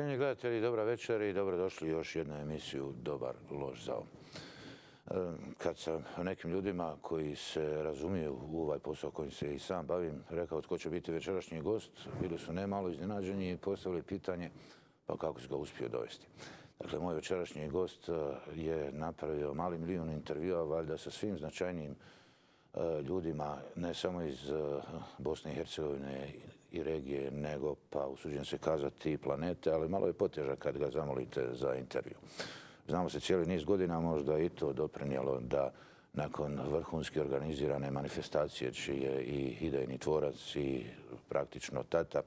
Cijenje gledatelji, dobra večer i dobrodošli u još jednu emisiju Dobar loš zao. E, kad sam nekim ljudima koji se razumiju u ovaj posao kojim se i sam bavim, rekao tko će biti večerašnji gost, bili su nemalo iznenađeni i postavili pitanje pa kako se ga uspio dovesti. Dakle, moj večerašnji gost e, je napravio mali milijun intervjua, valjda sa svim značajnijim e, ljudima, ne samo iz Bosne i Hercegovine i regije, nego, pa usuđujem se kazati, planete, ali malo je potežak kad ga zamolite za intervju. Znamo se cijeli niz godina, možda i to doprinjelo da nakon vrhunski organizirane manifestacije, čiji je i idejni tvorac i praktično tata,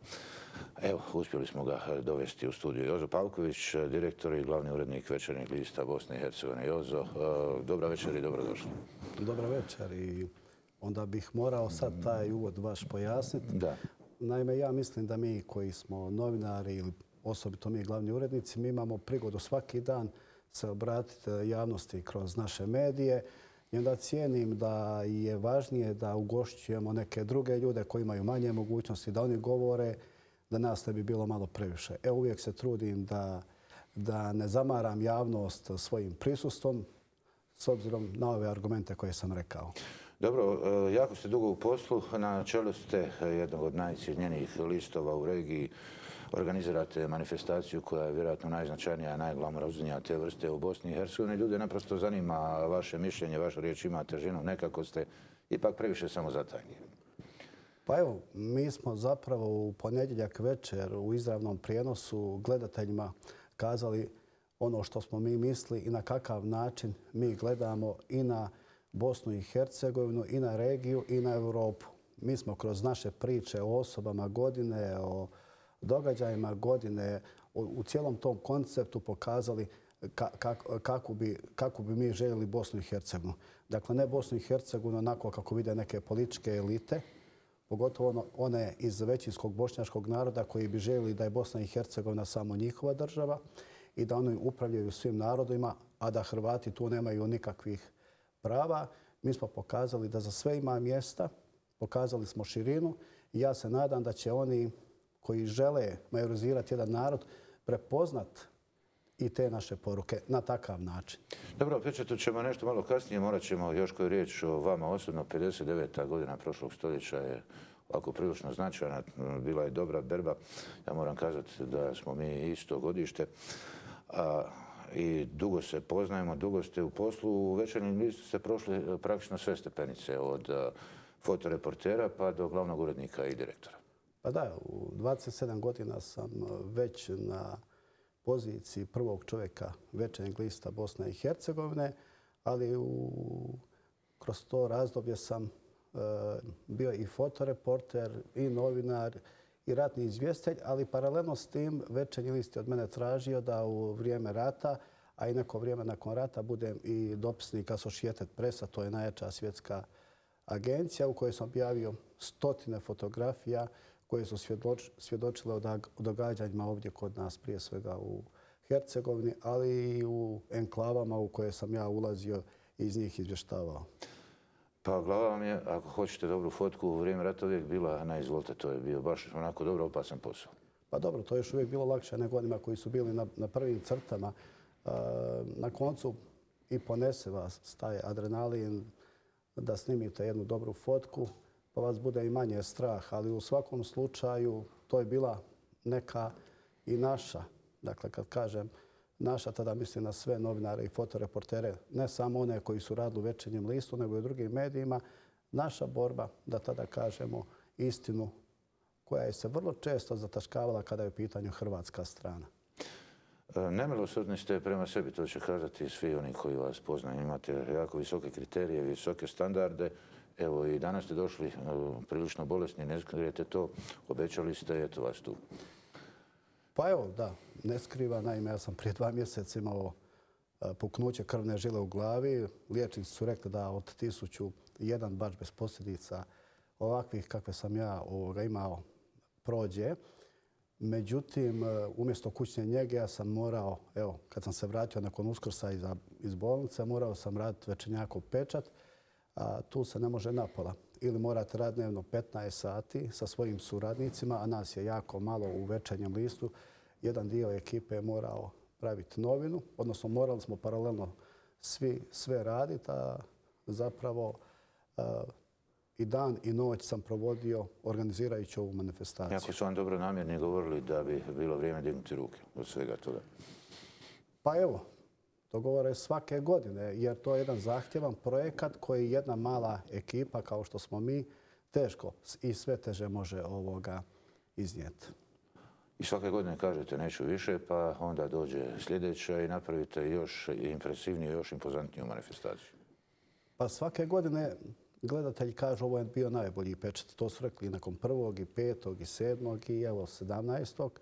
evo, uspjeli smo ga dovesti u studiju. Jozo Pavković, direktor i glavni urednik večernjeg lista Bosne i Hercegovine. Jozo, e, dobra večer i dobrodošli. Dobra večer i onda bih morao sad taj uvod vaš pojasniti. Da. Naime, ja mislim da mi koji smo novinari ili osobito mi glavni urednici, mi imamo prigodu svaki dan se obratiti javnosti kroz naše medije i onda cijenim da je važnije da ugošćujemo neke druge ljude koji imaju manje mogućnosti da oni govore da nas ne bi bilo malo previše. E, uvijek se trudim da, da ne zamaram javnost svojim prisustom s obzirom na ove argumente koje sam rekao. Dobro, e, jako ste dugo u poslu. Na čelu ste e, jednog od najcijenjenijih listova u regiji. Organizirate manifestaciju koja je vjerojatno najznačajnija, najglamoraznija te vrste u Bosni i Hercegovini. Ljude naprosto zanima vaše mišljenje, vaša riječ ima težinu. Nekako ste ipak previše samo zatajni. Pa evo, mi smo zapravo u ponedjeljak večer u izravnom prijenosu gledateljima kazali ono što smo mi misli i na kakav način mi gledamo i na Bosnu i Hercegovinu, i na regiju, i na Europu. Mi smo kroz naše priče o osobama godine, o događajima godine, u cijelom tom konceptu pokazali kako bi, kako bi mi željeli Bosnu i Hercegovinu. Dakle, ne Bosnu i Hercegovinu onako kako vide neke političke elite, pogotovo ono, one iz većinskog bošnjaškog naroda koji bi željeli da je Bosna i Hercegovina samo njihova država i da oni upravljaju svim narodima, a da Hrvati tu nemaju nikakvih prava. Mi smo pokazali da za sve ima mjesta, pokazali smo širinu i ja se nadam da će oni koji žele majorizirati jedan narod prepoznat i te naše poruke na takav način. Dobro, pričat ćemo nešto malo kasnije. Morat ćemo još koju riječ o vama osobno. 59. godina prošlog stoljeća je ovako prilično značajna. Bila je dobra berba. Ja moram kazati da smo mi isto godište i dugo se poznajemo, dugo ste u poslu. U večernjem listu ste prošli eh, praktično sve stepenice od eh, fotoreportera pa do glavnog urednika i direktora. Pa da, u 27 godina sam eh, već na poziciji prvog čovjeka večernjeg lista Bosne i Hercegovine, ali u, kroz to razdoblje sam bio i fotoreporter, i novinar, i ratni izvjestelj, ali paralelno s tim večernji list je od mene tražio da u vrijeme rata, a i neko vrijeme nakon rata, budem i dopisnik Associated Pressa, to je najjača svjetska agencija u kojoj sam objavio stotine fotografija koje su svjedočile o događanjima ovdje kod nas, prije svega u Hercegovini, ali i u enklavama u koje sam ja ulazio i iz njih izvještavao. Pa glava vam je, ako hoćete dobru fotku, u vrijeme rata uvijek bila, na izvolite, to je bio baš onako dobro opasan posao. Pa dobro, to je još uvijek bilo lakše nego onima koji su bili na, na prvim crtama. E, na koncu i ponese vas taj adrenalin da snimite jednu dobru fotku, pa vas bude i manje strah, ali u svakom slučaju to je bila neka i naša, dakle kad kažem, naša, tada mislim na sve novinare i fotoreportere, ne samo one koji su radili u večernjem listu, nego i u drugim medijima, naša borba da tada kažemo istinu koja je se vrlo često zataškavala kada je u pitanju hrvatska strana. E, nemilosrdni ste prema sebi, to će kazati svi oni koji vas poznaju. Imate jako visoke kriterije, visoke standarde. Evo i danas ste došli e, prilično bolesni, ne skrijete to, obećali ste, eto vas tu. Pa evo, da, ne skriva. Naime, ja sam prije dva mjeseca imao e, puknuće krvne žile u glavi. Liječnici su rekli da od tisuću jedan baš bez posljedica ovakvih kakve sam ja imao prođe. Međutim, e, umjesto kućne njege ja sam morao, evo, kad sam se vratio nakon uskrsa iz bolnice, morao sam raditi večernjakov pečat, a tu se ne može napola. Ili morate raditi dnevno 15 sati sa svojim suradnicima, a nas je jako malo u večernjem listu, jedan dio ekipe je morao praviti novinu, odnosno morali smo paralelno svi sve raditi, a zapravo i dan i noć sam provodio organizirajući ovu manifestaciju. Jako su vam dobro namjerni govorili da bi bilo vrijeme dignuti ruke od svega toga. Pa evo, to govore svake godine, jer to je jedan zahtjevan projekat koji jedna mala ekipa kao što smo mi teško i sve teže može ovoga iznijeti. I svake godine kažete neću više, pa onda dođe sljedeća i napravite još impresivniju, još impozantniju manifestaciju. Pa svake godine gledatelji kažu ovo je bio najbolji pečat. To su rekli nakon prvog i petog i sedmog i evo sedamnaestog.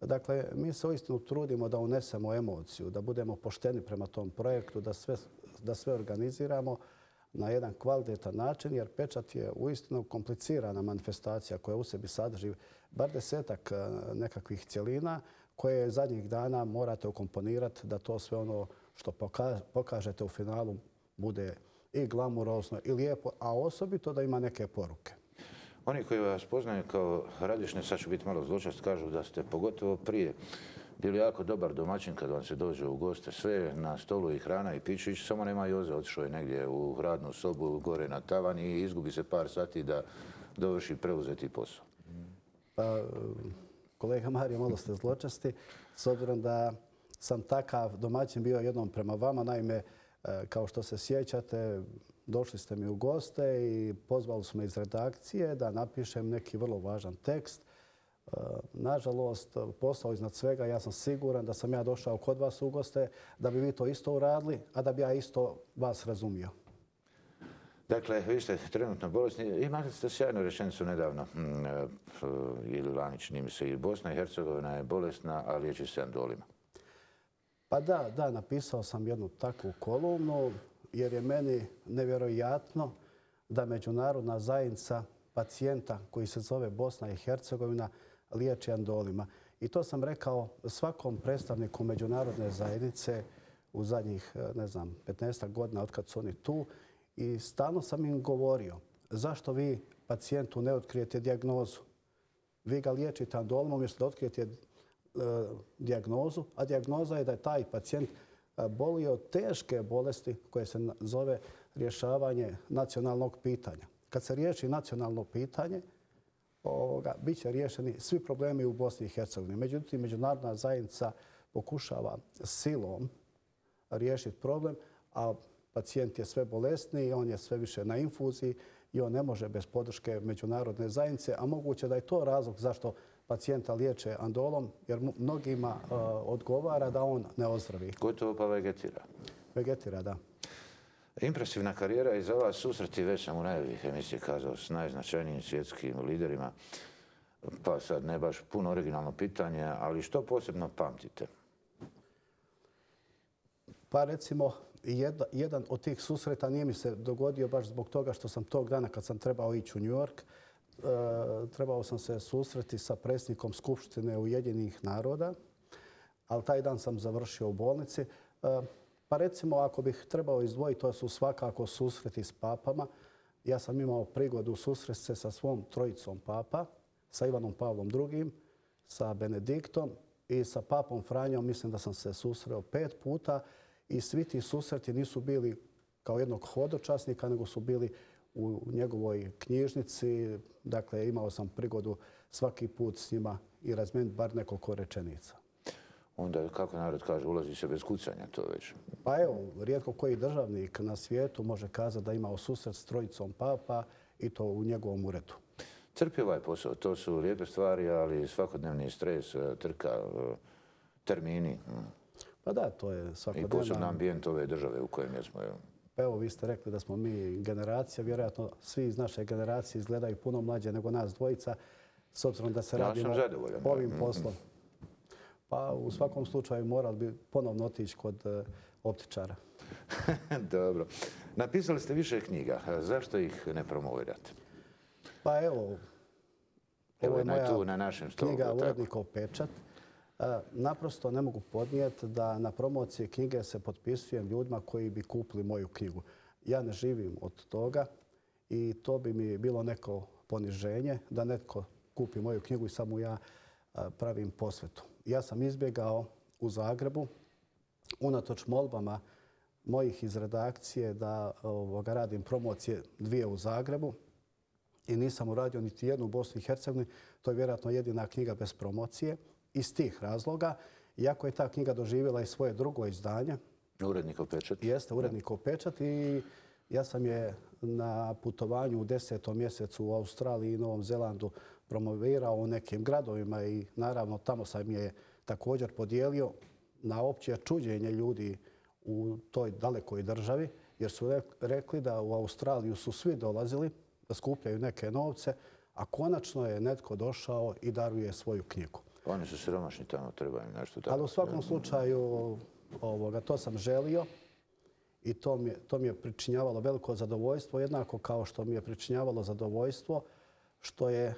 Dakle, mi se uistinu trudimo da unesemo emociju, da budemo pošteni prema tom projektu, da sve, da sve organiziramo na jedan kvalitetan način, jer pečat je uistinu komplicirana manifestacija koja u sebi sadrži bar desetak e, nekakvih cijelina koje zadnjih dana morate ukomponirati da to sve ono što pokažete u finalu bude i glamurozno i lijepo, a osobito da ima neke poruke. Oni koji vas poznaju kao radišne, sad ću biti malo zločast, kažu da ste pogotovo prije bili jako dobar domaćin kad vam se dođe u goste. Sve na stolu i hrana i pićić, samo nema Joze, otišao je negdje u radnu sobu, gore na tavan i izgubi se par sati da dovrši preuzeti posao. Pa, kolega Marija, malo ste zločasti, s obzirom da sam takav domaćin bio jednom prema vama, naime, e, kao što se sjećate, došli ste mi u goste i pozvali smo iz redakcije da napišem neki vrlo važan tekst. E, nažalost, posao iznad svega, ja sam siguran da sam ja došao kod vas u goste, da bi vi to isto uradili, a da bi ja isto vas razumio. Dakle, vi ste trenutno bolesni. Imate ste sjajnu rečenicu nedavno. Mm, e, ili Lanić, nimi se i Bosna i Hercegovina je bolesna, a liječi se andolima. Pa da, da, napisao sam jednu takvu kolumnu jer je meni nevjerojatno da međunarodna zajednica pacijenta koji se zove Bosna i Hercegovina liječi andolima. I to sam rekao svakom predstavniku međunarodne zajednice u zadnjih, eh, ne znam, 15 godina od kad su oni tu. I stalno sam im govorio zašto vi pacijentu ne otkrijete diagnozu. Vi ga liječite andolima umjesto da otkrijete E, dijagnozu, a dijagnoza je da je taj pacijent bolio teške bolesti koje se zove rješavanje nacionalnog pitanja. Kad se riješi nacionalno pitanje, ovoga, bit će riješeni svi problemi u Bosni i Hercegovini. Međutim, međunarodna zajednica pokušava silom riješiti problem, a pacijent je sve bolesniji, on je sve više na infuziji i on ne može bez podrške međunarodne zajednice, a moguće da je to razlog zašto pacijenta liječe andolom, jer mnogima uh, odgovara da on ne ozdravi. Gotovo pa vegetira. Vegetira, da. Impresivna karijera i za vas susreti, već sam u najavih emisiji kazao, s najznačajnijim svjetskim liderima. Pa sad ne baš puno originalno pitanje, ali što posebno pamtite? Pa recimo, jedan od tih susreta nije mi se dogodio baš zbog toga što sam tog dana kad sam trebao ići u New York, E, Eh, trebao sam se susreti sa predsjednikom Skupštine Ujedinih naroda, ali taj dan sam završio u bolnici. Eh, pa recimo, ako bih trebao izdvojiti, to su svakako susreti s papama. Ja sam imao prigodu susreti se sa svom trojicom papa, sa Ivanom Pavlom II, sa Benediktom i sa papom Franjom. Mislim da sam se susreo pet puta i svi ti susreti nisu bili kao jednog hodočasnika, nego su bili u njegovoj knjižnici. Dakle, imao sam prigodu svaki put s njima i razmijeniti bar nekoliko rečenica. Onda, kako narod kaže, ulazi se bez kucanja to već? Pa evo, rijetko koji državnik na svijetu može kazati da imao susret s trojicom papa i to u njegovom uredu. Crpi ovaj posao, to su lijepe stvari, ali svakodnevni stres, trka, termini. Pa da, to je svakodnevna... I posebno ambijent ove države u kojem jesmo. Pa evo, vi ste rekli da smo mi generacija. Vjerojatno svi iz naše generacije izgledaju puno mlađe nego nas dvojica, s obzirom da se radimo ovim poslom. Pa u svakom slučaju morali bi ponovno otići kod e, optičara. Dobro. Napisali ste više knjiga. Zašto ih ne promovirate? Pa evo, evo je moja tu na našem stolu. Knjiga Urednikov pečat. E, naprosto ne mogu podnijeti da na promociji knjige se potpisujem ljudima koji bi kupili moju knjigu. Ja ne živim od toga i to bi mi bilo neko poniženje da netko kupi moju knjigu i samo ja e, pravim posvetu. ja sam izbjegao u Zagrebu, unatoč molbama mojih iz redakcije da ovoga, radim promocije dvije u Zagrebu i nisam uradio niti jednu u Bosni i Hercegovini. To je vjerojatno jedina knjiga bez promocije iz tih razloga. Iako je ta knjiga doživjela i svoje drugo izdanje. Urednikov pečat. Jeste, urednikov pečat i ja sam je na putovanju u desetom mjesecu u Australiji i Novom Zelandu promovirao u nekim gradovima i naravno tamo sam je također podijelio na opće čuđenje ljudi u toj dalekoj državi, jer su rekli da u Australiju su svi dolazili da skupljaju neke novce, a konačno je netko došao i daruje svoju knjigu. Oni su siromašni tamo, treba im nešto tako. Ali u svakom slučaju ovoga, to sam želio i to mi, to mi je pričinjavalo veliko zadovoljstvo, jednako kao što mi je pričinjavalo zadovoljstvo što je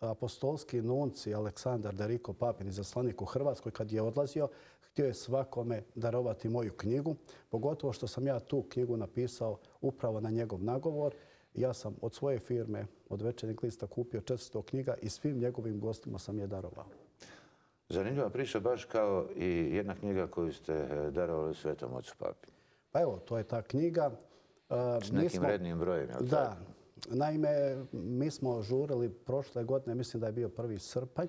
apostolski nunci Aleksandar Dariko Papin iz Zaslanik u Hrvatskoj kad je odlazio, htio je svakome darovati moju knjigu, pogotovo što sam ja tu knjigu napisao upravo na njegov nagovor. Ja sam od svoje firme, od večernjeg lista, kupio 400 knjiga i svim njegovim gostima sam je darovao. Zanimljiva priča, baš kao i jedna knjiga koju ste e, darovali Svetom ocu Papi. Pa evo, to je ta knjiga. S nekim rednim brojem, je li Da. Naime, mi smo žurili prošle godine, mislim da je bio prvi srpanj,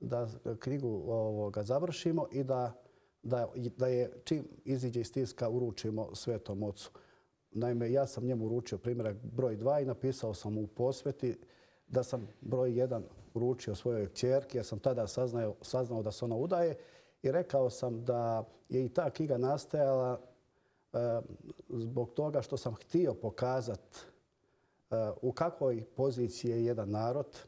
da knjigu ovoga završimo i da, da, da je čim iziđe iz tiska uručimo Svetom ocu. Naime, ja sam njemu uručio primjerak broj 2 i napisao sam u posveti da sam broj 1 uručio svojoj čerki. Ja sam tada saznao, saznao da se ona udaje i rekao sam da je i ta knjiga nastajala e, zbog toga što sam htio pokazati e, u kakvoj poziciji je jedan narod.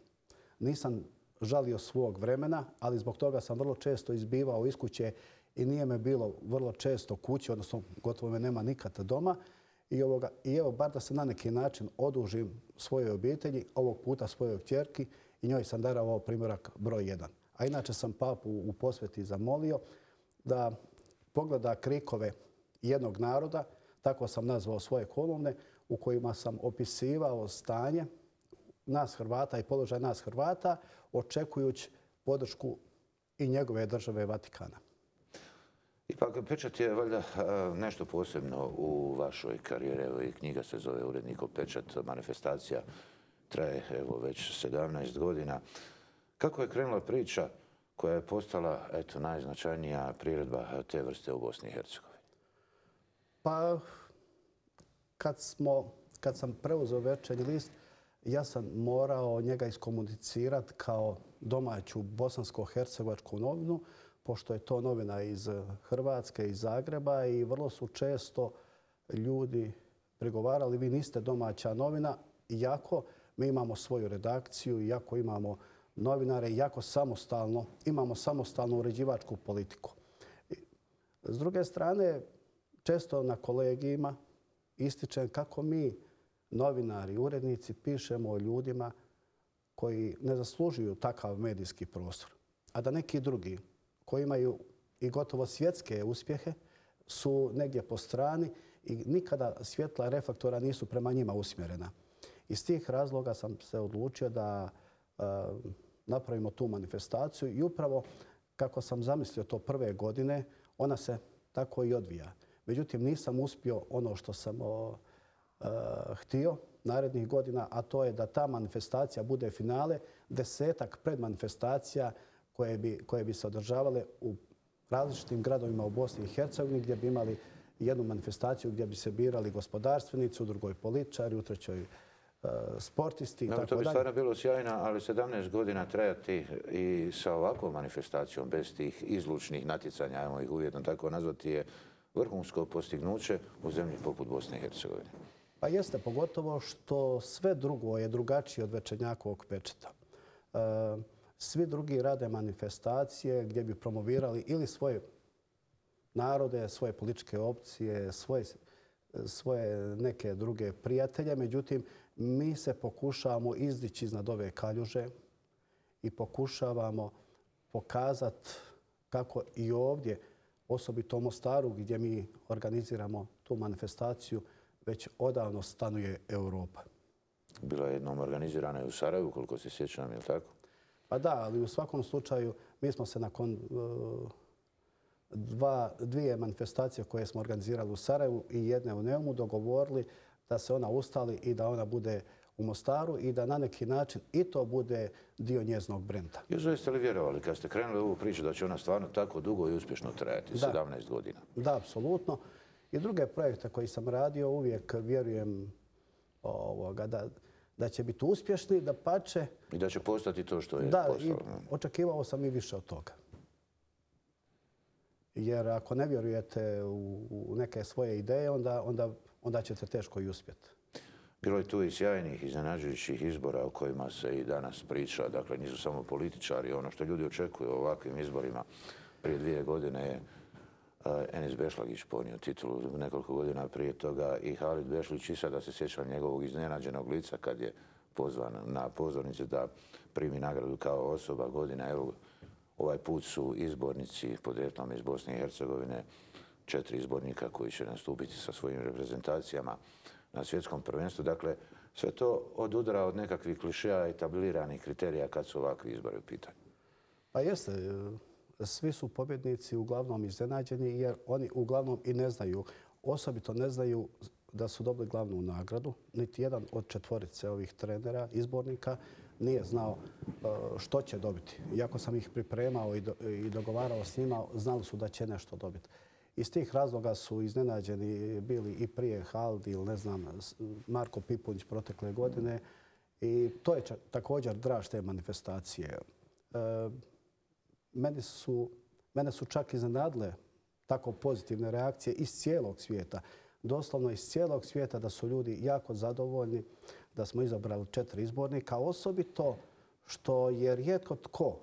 Nisam žalio svog vremena, ali zbog toga sam vrlo često izbivao iz kuće i nije me bilo vrlo često kući, odnosno gotovo me nema nikada doma. I, ovoga, I evo, bar da se na neki način odužim svojoj obitelji, ovog puta svojoj čerki i njoj sam daravao primjerak broj 1. A inače sam papu u posveti zamolio da pogleda krikove jednog naroda, tako sam nazvao svoje kolumne, u kojima sam opisivao stanje nas Hrvata i položaj nas Hrvata, očekujući podršku i njegove države Vatikana. Ipak, pečat je valjda e, nešto posebno u vašoj karijere. Evo i knjiga se zove Urednikov pečat, manifestacija traje evo već 17 godina. Kako je krenula priča koja je postala eto, najznačajnija priredba te vrste u Bosni i Hercegovini? Pa, kad, smo, kad sam preuzeo večernji list, ja sam morao njega iskomunicirati kao domaću bosansko-hercegovačku novinu, pošto je to novina iz Hrvatske, iz Zagreba i vrlo su često ljudi pregovarali, vi niste domaća novina, iako mi imamo svoju redakciju, iako imamo novinare, iako samostalno, imamo samostalnu uređivačku politiku. S druge strane, često na kolegijima ističem kako mi, novinari, urednici, pišemo o ljudima koji ne zaslužuju takav medijski prostor. A da neki drugi koji imaju i gotovo svjetske uspjehe su negdje po strani i nikada svjetla reflektora nisu prema njima usmjerena. Iz tih razloga sam se odlučio da e, napravimo tu manifestaciju i upravo kako sam zamislio to prve godine, ona se tako i odvija. Međutim, nisam uspio ono što sam o, e, htio narednih godina, a to je da ta manifestacija bude finale, desetak predmanifestacija koje bi, koje bi se održavale u različitim gradovima u Bosni i Hercegovini gdje bi imali jednu manifestaciju gdje bi se birali gospodarstvenici, u drugoj političari, u trećoj sportisti i tako dalje. To bi stvarno bilo sjajno, ali 17 godina trajati i sa ovakvom manifestacijom bez tih izlučnih natjecanja, ajmo ih uvjetno tako nazvati, je vrhunsko postignuće u zemlji poput Bosne i Hercegovine. Pa jeste, pogotovo što sve drugo je drugačije od večernjakovog pečeta. E, svi drugi rade manifestacije gdje bi promovirali ili svoje narode, svoje političke opcije, svoje, svoje neke druge prijatelje. Međutim, mi se pokušavamo izdići iznad ove kaljuže i pokušavamo pokazati kako i ovdje, osobito u Mostaru gdje mi organiziramo tu manifestaciju, već odavno stanuje Europa. Bila je jednom organizirana i u Sarajevu, koliko se sjećam, je li tako? Pa da, ali u svakom slučaju mi smo se nakon e, dva, dvije manifestacije koje smo organizirali u Sarajevu i jedne u Neumu dogovorili da se ona ustali i da ona bude u Mostaru i da na neki način i to bude dio njeznog brenda. Još jeste li vjerovali kad ste krenuli ovu priču da će ona stvarno tako dugo i uspješno trajati, 17 godina? Da, apsolutno. I druge projekte koji sam radio uvijek vjerujem ovoga, da, da će biti uspješni, da pače. I da će postati to što je da, postalo. I očekivao sam i više od toga. Jer ako ne vjerujete u, u neke svoje ideje, onda, onda, onda ćete teško i uspjeti. Bilo je tu i sjajnih, iznenađujućih izbora o kojima se i danas priča. Dakle, nisu samo političari. Ono što ljudi očekuju o ovakvim izborima prije dvije godine je eh, Enis Bešlagić ponio titulu nekoliko godina prije toga i Halid Bešlić i sada se sjećam njegovog iznenađenog lica kad je pozvan na pozornicu da primi nagradu kao osoba godina. Evo, ovaj put su izbornici podrijetlom iz Bosne i Hercegovine, četiri izbornika koji će nastupiti sa svojim reprezentacijama na svjetskom prvenstvu. Dakle, sve to odudara od nekakvih klišeja i tabliranih kriterija kad su ovakvi izbori u pitanju. Pa jeste, e, svi su pobjednici uglavnom iznenađeni jer oni uglavnom i ne znaju, osobito ne znaju da su dobili glavnu nagradu. Niti jedan od četvorice ovih trenera, izbornika, nije znao e, što će dobiti. Iako sam ih pripremao i dogovarao s njima, znali su da će nešto dobiti. Iz tih razloga su iznenađeni bili i prije Haldi ili ne znam, Marko Pipunć protekle godine. I to je također draž te manifestacije. E, meni su, mene su čak iznenadle tako pozitivne reakcije iz cijelog svijeta. Doslovno iz cijelog svijeta da su ljudi jako zadovoljni da smo izabrali četiri izbornika. Osobito što je rijetko tko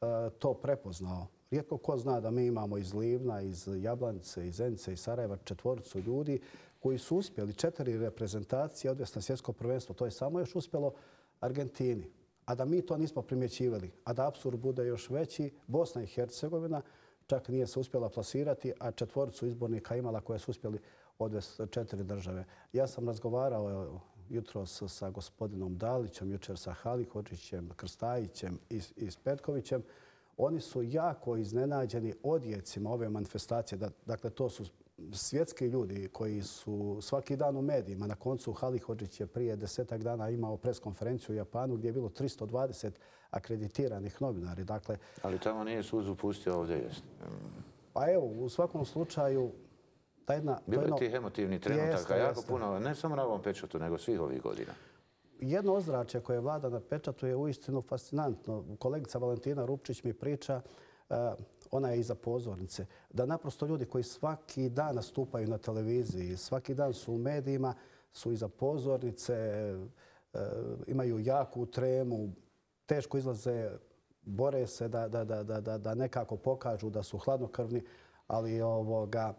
e, to prepoznao. Rijetko ko zna da mi imamo iz Livna, iz Jablanice, iz Ence, iz Sarajeva četvoricu ljudi koji su uspjeli četiri reprezentacije odvesti na svjetsko prvenstvo. To je samo još uspjelo Argentini a da mi to nismo primjećivali, a da absurd bude još veći, Bosna i Hercegovina čak nije se uspjela plasirati, a četvoricu izbornika imala koje su uspjeli odvesti četiri države. Ja sam razgovarao jutro sa gospodinom Dalićem, jučer sa Halihođićem, Krstajićem i Petkovićem. Oni su jako iznenađeni odjecima ove manifestacije. Dakle, to su svjetski ljudi koji su svaki dan u medijima. Na koncu Halihođić je prije desetak dana imao preskonferenciju u Japanu gdje je bilo 320 akreditiranih novinari. Dakle, Ali tamo nije suzu pustio ovdje jest. Pa evo, u svakom slučaju, ta jedna... Bilo je tih emotivnih trenutaka jako puno, ne samo na ovom pečatu, nego svih ovih godina. Jedno ozračje koje vlada na pečatu je uistinu fascinantno. Kolegica Valentina Rupčić mi priča ona je iza pozornice. Da naprosto ljudi koji svaki dan nastupaju na televiziji, svaki dan su u medijima, su iza pozornice, e, imaju jaku tremu, teško izlaze, bore se da, da, da, da, da nekako pokažu da su hladnokrvni, ali ovoga,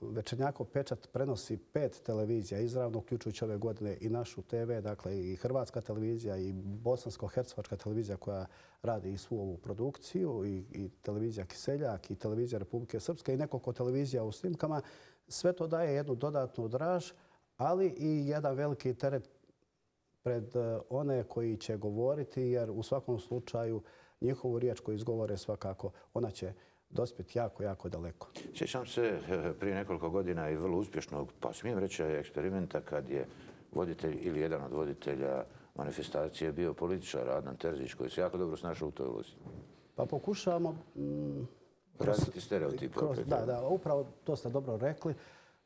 Večernjakov pečat prenosi pet televizija izravno, uključujući ove godine i našu TV, dakle i Hrvatska televizija i Bosansko-Hercevačka televizija koja radi i svu ovu produkciju i, i televizija Kiseljak i televizija Republike Srpske i nekoliko televizija u snimkama. Sve to daje jednu dodatnu draž, ali i jedan veliki teret pred e, one koji će govoriti, jer u svakom slučaju njihovu riječ koju izgovore svakako, ona će dospjeti jako, jako daleko. Sjećam se eh, prije nekoliko godina i vrlo uspješnog, pa smijem reći, eksperimenta kad je voditelj ili jedan od voditelja manifestacije bio političar Adnan Terzić koji se jako dobro snašao u toj ulozi. Pa pokušavamo... Mm, Raziti stereotipe. Da, da, upravo to ste dobro rekli.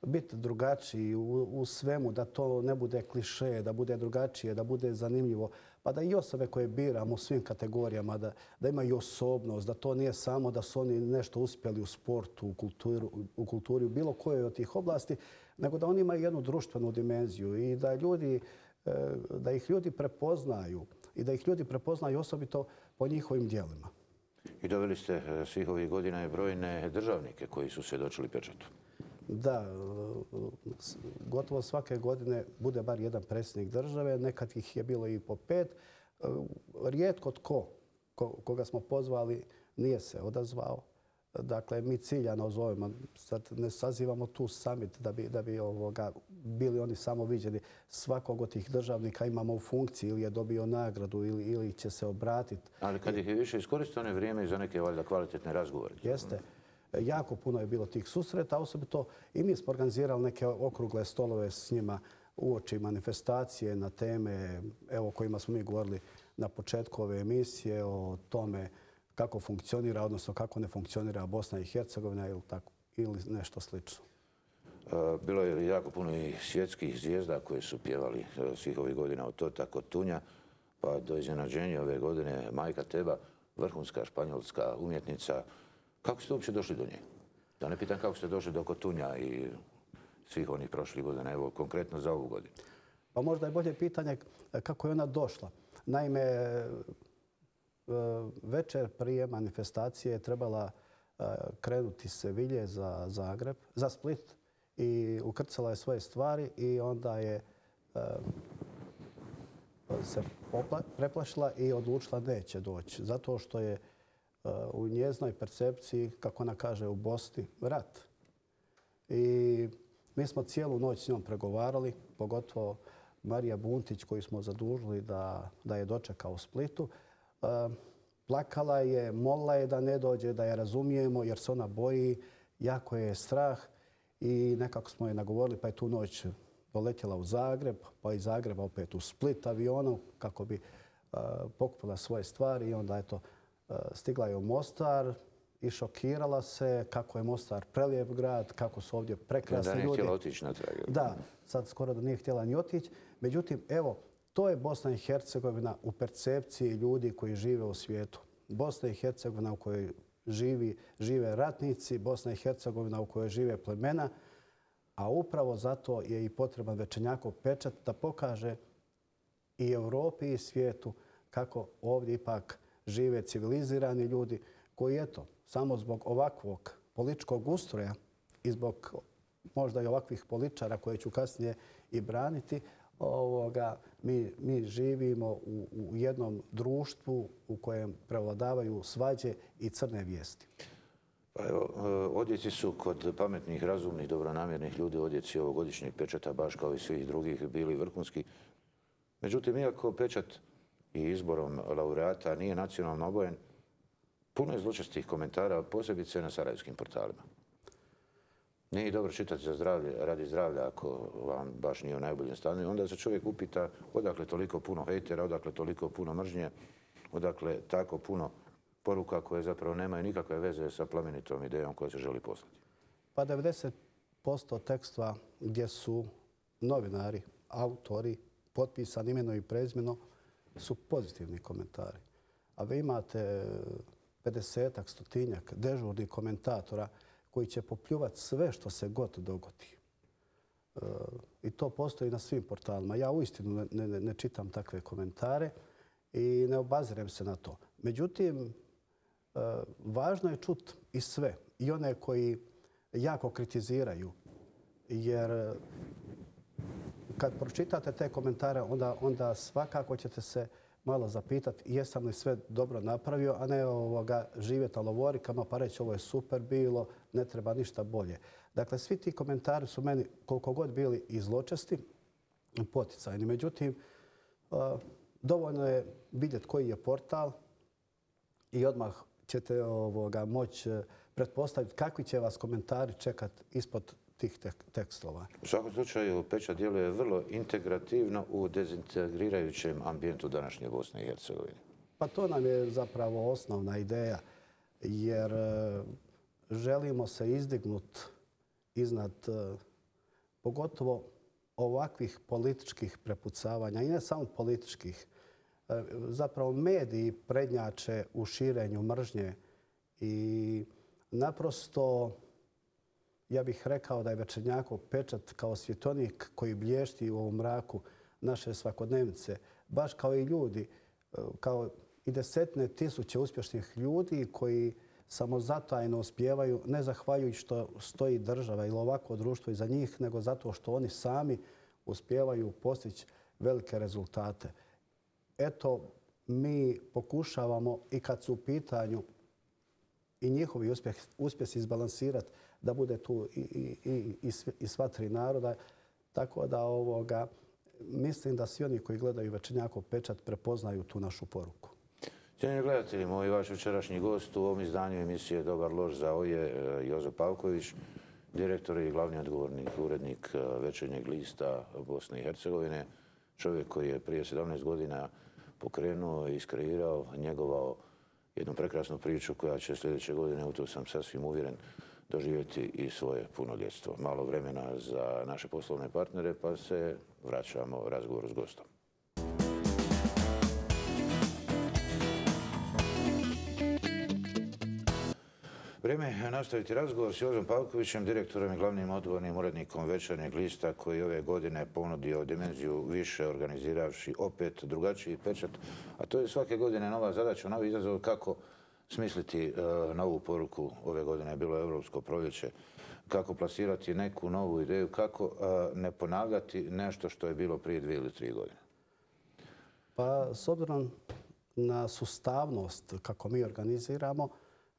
Biti drugačiji u, u svemu, da to ne bude kliše, da bude drugačije, da bude zanimljivo pa da i osobe koje biramo u svim kategorijama, da, da imaju osobnost, da to nije samo da su oni nešto uspjeli u sportu, u, kulturu, u kulturi, u bilo kojoj od tih oblasti, nego da oni imaju jednu društvenu dimenziju i da, ljudi, e, da ih ljudi prepoznaju i da ih ljudi prepoznaju osobito po njihovim dijelima. I doveli ste e, svih ovih godina i brojne državnike koji su svjedočili dočeli pečatu. Da, gotovo svake godine bude bar jedan predsjednik države. Nekad ih je bilo i po pet. Rijetko tko koga smo pozvali nije se odazvao. Dakle, mi ciljano zovemo, sad ne sazivamo tu summit da bi, da bi ovoga, bili oni samo viđeni. Svakog od tih državnika imamo u funkciji ili je dobio nagradu ili, ili će se obratiti. Ali kad ih je više iskoristio, one vrijeme i za neke valjda kvalitetne razgovore. Jeste. E, jako puno je bilo tih susreta, osobito i mi smo organizirali neke okrugle stolove s njima uoči manifestacije na teme evo, o kojima smo mi govorili na početku ove emisije, o tome kako funkcionira, odnosno kako ne funkcionira Bosna i Hercegovina ili, tako, ili nešto slično. E, bilo je jako puno i svjetskih zvijezda koje su pjevali e, svih ovih godina od Tota Kotunja, pa do iznenađenja ove godine Majka Teba, vrhunska španjolska umjetnica. Kako ste uopće došli do nje? Da ne pitam kako ste došli do Kotunja i svih onih prošlih godina, evo konkretno za ovu godinu. Pa možda je bolje pitanje e, kako je ona došla. Naime, e, večer prije manifestacije je trebala e, krenuti Sevilje za Zagreb, za Split i ukrcala je svoje stvari i onda je se preplašila i odlučila neće doći. Zato što je u njeznoj percepciji, kako ona kaže, u Bosni rat. I mi smo cijelu noć s njom pregovarali, pogotovo Marija Buntić koju smo zadužili da, da je dočeka u Splitu. E, plakala je, molila je da ne dođe, da je razumijemo jer se ona boji, jako je strah i nekako smo je nagovorili pa je tu noć doletjela u Zagreb, pa iz Zagreba opet u Split avionom kako bi e, pokupila svoje stvari i onda je to stigla je u Mostar i šokirala se kako je Mostar prelijep grad, kako su ovdje prekrasni ljudi. Da nije htjela otići na trag. Da, sad skoro da nije htjela ni otići. Međutim, evo, To je Bosna i Hercegovina u percepciji ljudi koji žive u svijetu. Bosna i Hercegovina u kojoj živi, žive ratnici, Bosna i Hercegovina u kojoj žive plemena, a upravo zato je i potreban večenjakov pečat da pokaže i Europi i svijetu kako ovdje ipak žive civilizirani ljudi koji, eto, samo zbog ovakvog političkog ustroja i zbog možda i ovakvih političara koje ću kasnije i braniti, ovoga, mi, mi živimo u, u jednom društvu u kojem prevladavaju svađe i crne vijesti. Pa evo, e, odjeci su kod pametnih, razumnih, dobronamjernih ljudi odjeci ovogodišnjeg pečata, baš kao i svih drugih, bili vrhunski. Međutim, iako pečat i izborom laureata nije nacionalno obojen, puno je zločestih komentara, posebice na sarajevskim portalima. Nije dobro čitati za zdravlje, radi zdravlja ako vam baš nije u najboljem stanju. Onda se čovjek upita odakle toliko puno hejtera, odakle toliko puno mržnje, odakle tako puno poruka koje zapravo nemaju nikakve veze sa plamenitom idejom koja se želi poslati. Pa 90% tekstva gdje su novinari, autori, potpisani imeno i prezmeno, su pozitivni komentari. A vi imate 50-ak, stotinjak dežurnih komentatora koji će popljuvati sve što se god dogodi. E, I to postoji na svim portalima. Ja uistinu ne, ne, ne čitam takve komentare i ne obazirem se na to. Međutim, e, važno je čut i sve. I one koji jako kritiziraju. Jer kad pročitate te komentare, onda, onda svakako ćete se malo zapitati jesam li sve dobro napravio, a ne ovoga, živjeti alovorikama lovorikama pa reći ovo je super bilo, ne treba ništa bolje. Dakle, svi ti komentari su meni koliko god bili i zločesti, poticajni. Međutim, dovoljno je vidjeti koji je portal i odmah ćete ovoga moći e, pretpostaviti kakvi će vas komentari čekati ispod tih tekstova. U svakom slučaju, Peča djeluje vrlo integrativno u dezintegrirajućem ambijentu današnje Bosne i Hercegovine. Pa to nam je zapravo osnovna ideja, jer e, želimo se izdignut iznad e, pogotovo ovakvih političkih prepucavanja i ne samo političkih. E, zapravo mediji prednjače u širenju mržnje i naprosto ja bih rekao da je Večernjakov pečat kao svjetonik koji blješti u ovom mraku naše svakodnevnice, baš kao i ljudi, e, kao i desetne tisuće uspješnih ljudi koji samozatajno uspjevaju, ne zahvaljujući što stoji država ili ovako društvo iza njih, nego zato što oni sami uspjevaju postići velike rezultate. Eto, mi pokušavamo i kad su u pitanju i njihovi uspjeh, uspjesi izbalansirati da bude tu i, i, i, i, i sva tri naroda. Tako da ovoga, mislim da svi oni koji gledaju Večernjakov pečat prepoznaju tu našu poruku. Cijenjeni gledatelji, moj vaš večerašnji gost u ovom izdanju emisije Dobar lož za oje e, Jozo Pavković, direktor i glavni odgovornik, urednik e, Večernjeg lista Bosne i Hercegovine, čovjek koji je prije 17 godina pokrenuo i iskreirao, njegovao jednu prekrasnu priču koja će sljedeće godine, u to sam sasvim uvjeren, doživjeti i svoje punoljetstvo. Malo vremena za naše poslovne partnere, pa se vraćamo razgovoru s gostom. Vrijeme je nastaviti razgovor s Jozom Pavkovićem, direktorom i glavnim odgovornim urednikom Večernjeg lista koji ove godine ponudio dimenziju više organiziravši opet drugačiji pečat. A to je svake godine nova zadaća, novi izazov kako smisliti e, novu poruku. Ove godine je bilo Evropsko proljeće. Kako plasirati neku novu ideju, kako e, ne ponavljati nešto što je bilo prije dvije ili tri godine. Pa s obzirom na sustavnost kako mi organiziramo,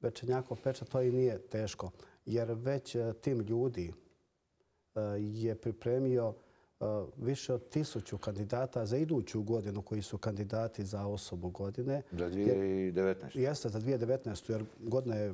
Večernjakov pečat to i nije teško. Jer već e, tim ljudi je pripremio više od tisuću kandidata za iduću godinu koji su kandidati za osobu godine. Za 2019. Jeste za 2019. jer godina je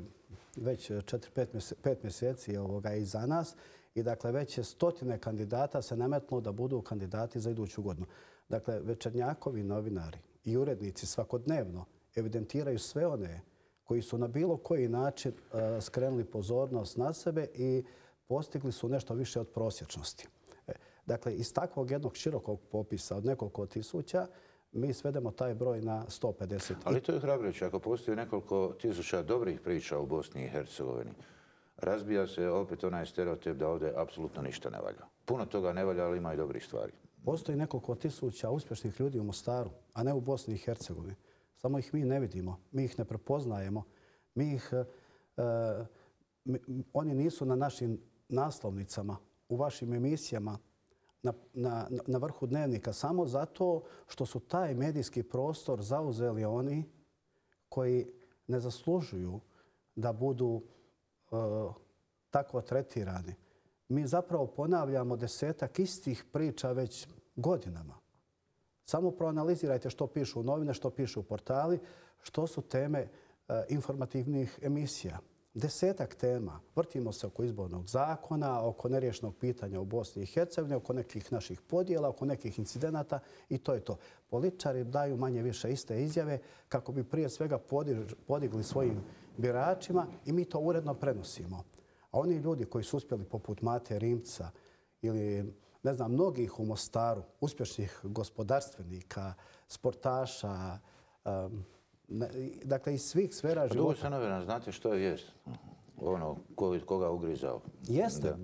već 4-5 mjeseci ovoga iza nas i dakle već je stotine kandidata se nametnulo da budu kandidati za iduću godinu. Dakle, večernjakovi novinari i urednici svakodnevno evidentiraju sve one koji su na bilo koji način e, skrenuli pozornost na sebe i postigli su nešto više od prosječnosti. E, Dakle, iz takvog jednog širokog popisa od nekoliko tisuća mi svedemo taj broj na 150. Ali to je hrabreće. Ako postoji nekoliko tisuća dobrih priča u Bosni i Hercegovini, razbija se opet onaj stereotip da ovdje apsolutno ništa ne valja. Puno toga ne valja, ali ima i dobrih stvari. Postoji nekoliko tisuća uspješnih ljudi u Mostaru, a ne u Bosni i Hercegovini. Samo ih mi ne vidimo, mi ih ne prepoznajemo. Mi ih, e, mi- oni nisu na našim naslovnicama, u vašim emisijama, na, na, na vrhu dnevnika, samo zato što su taj medijski prostor zauzeli oni koji ne zaslužuju da budu e, tako tretirani. Mi zapravo ponavljamo desetak istih priča već godinama. Samo proanalizirajte što pišu u novine, što pišu u portali, što su teme e, informativnih emisija. Desetak tema. Vrtimo se oko izbornog zakona, oko neriješnog pitanja u Bosni i Hercegovini, oko nekih naših podjela, oko nekih incidenata i to je to. Političari daju manje više iste izjave kako bi prije svega podigli svojim biračima i mi to uredno prenosimo. A oni ljudi koji su uspjeli poput Mate Rimca ili ne znam, mnogih u Mostaru, uspješnih gospodarstvenika, sportaša, um, dakle iz svih sfera Pa dugo života. sam novinar, znate što je vijest? Ono, ko, koga ugrizao. Jeste,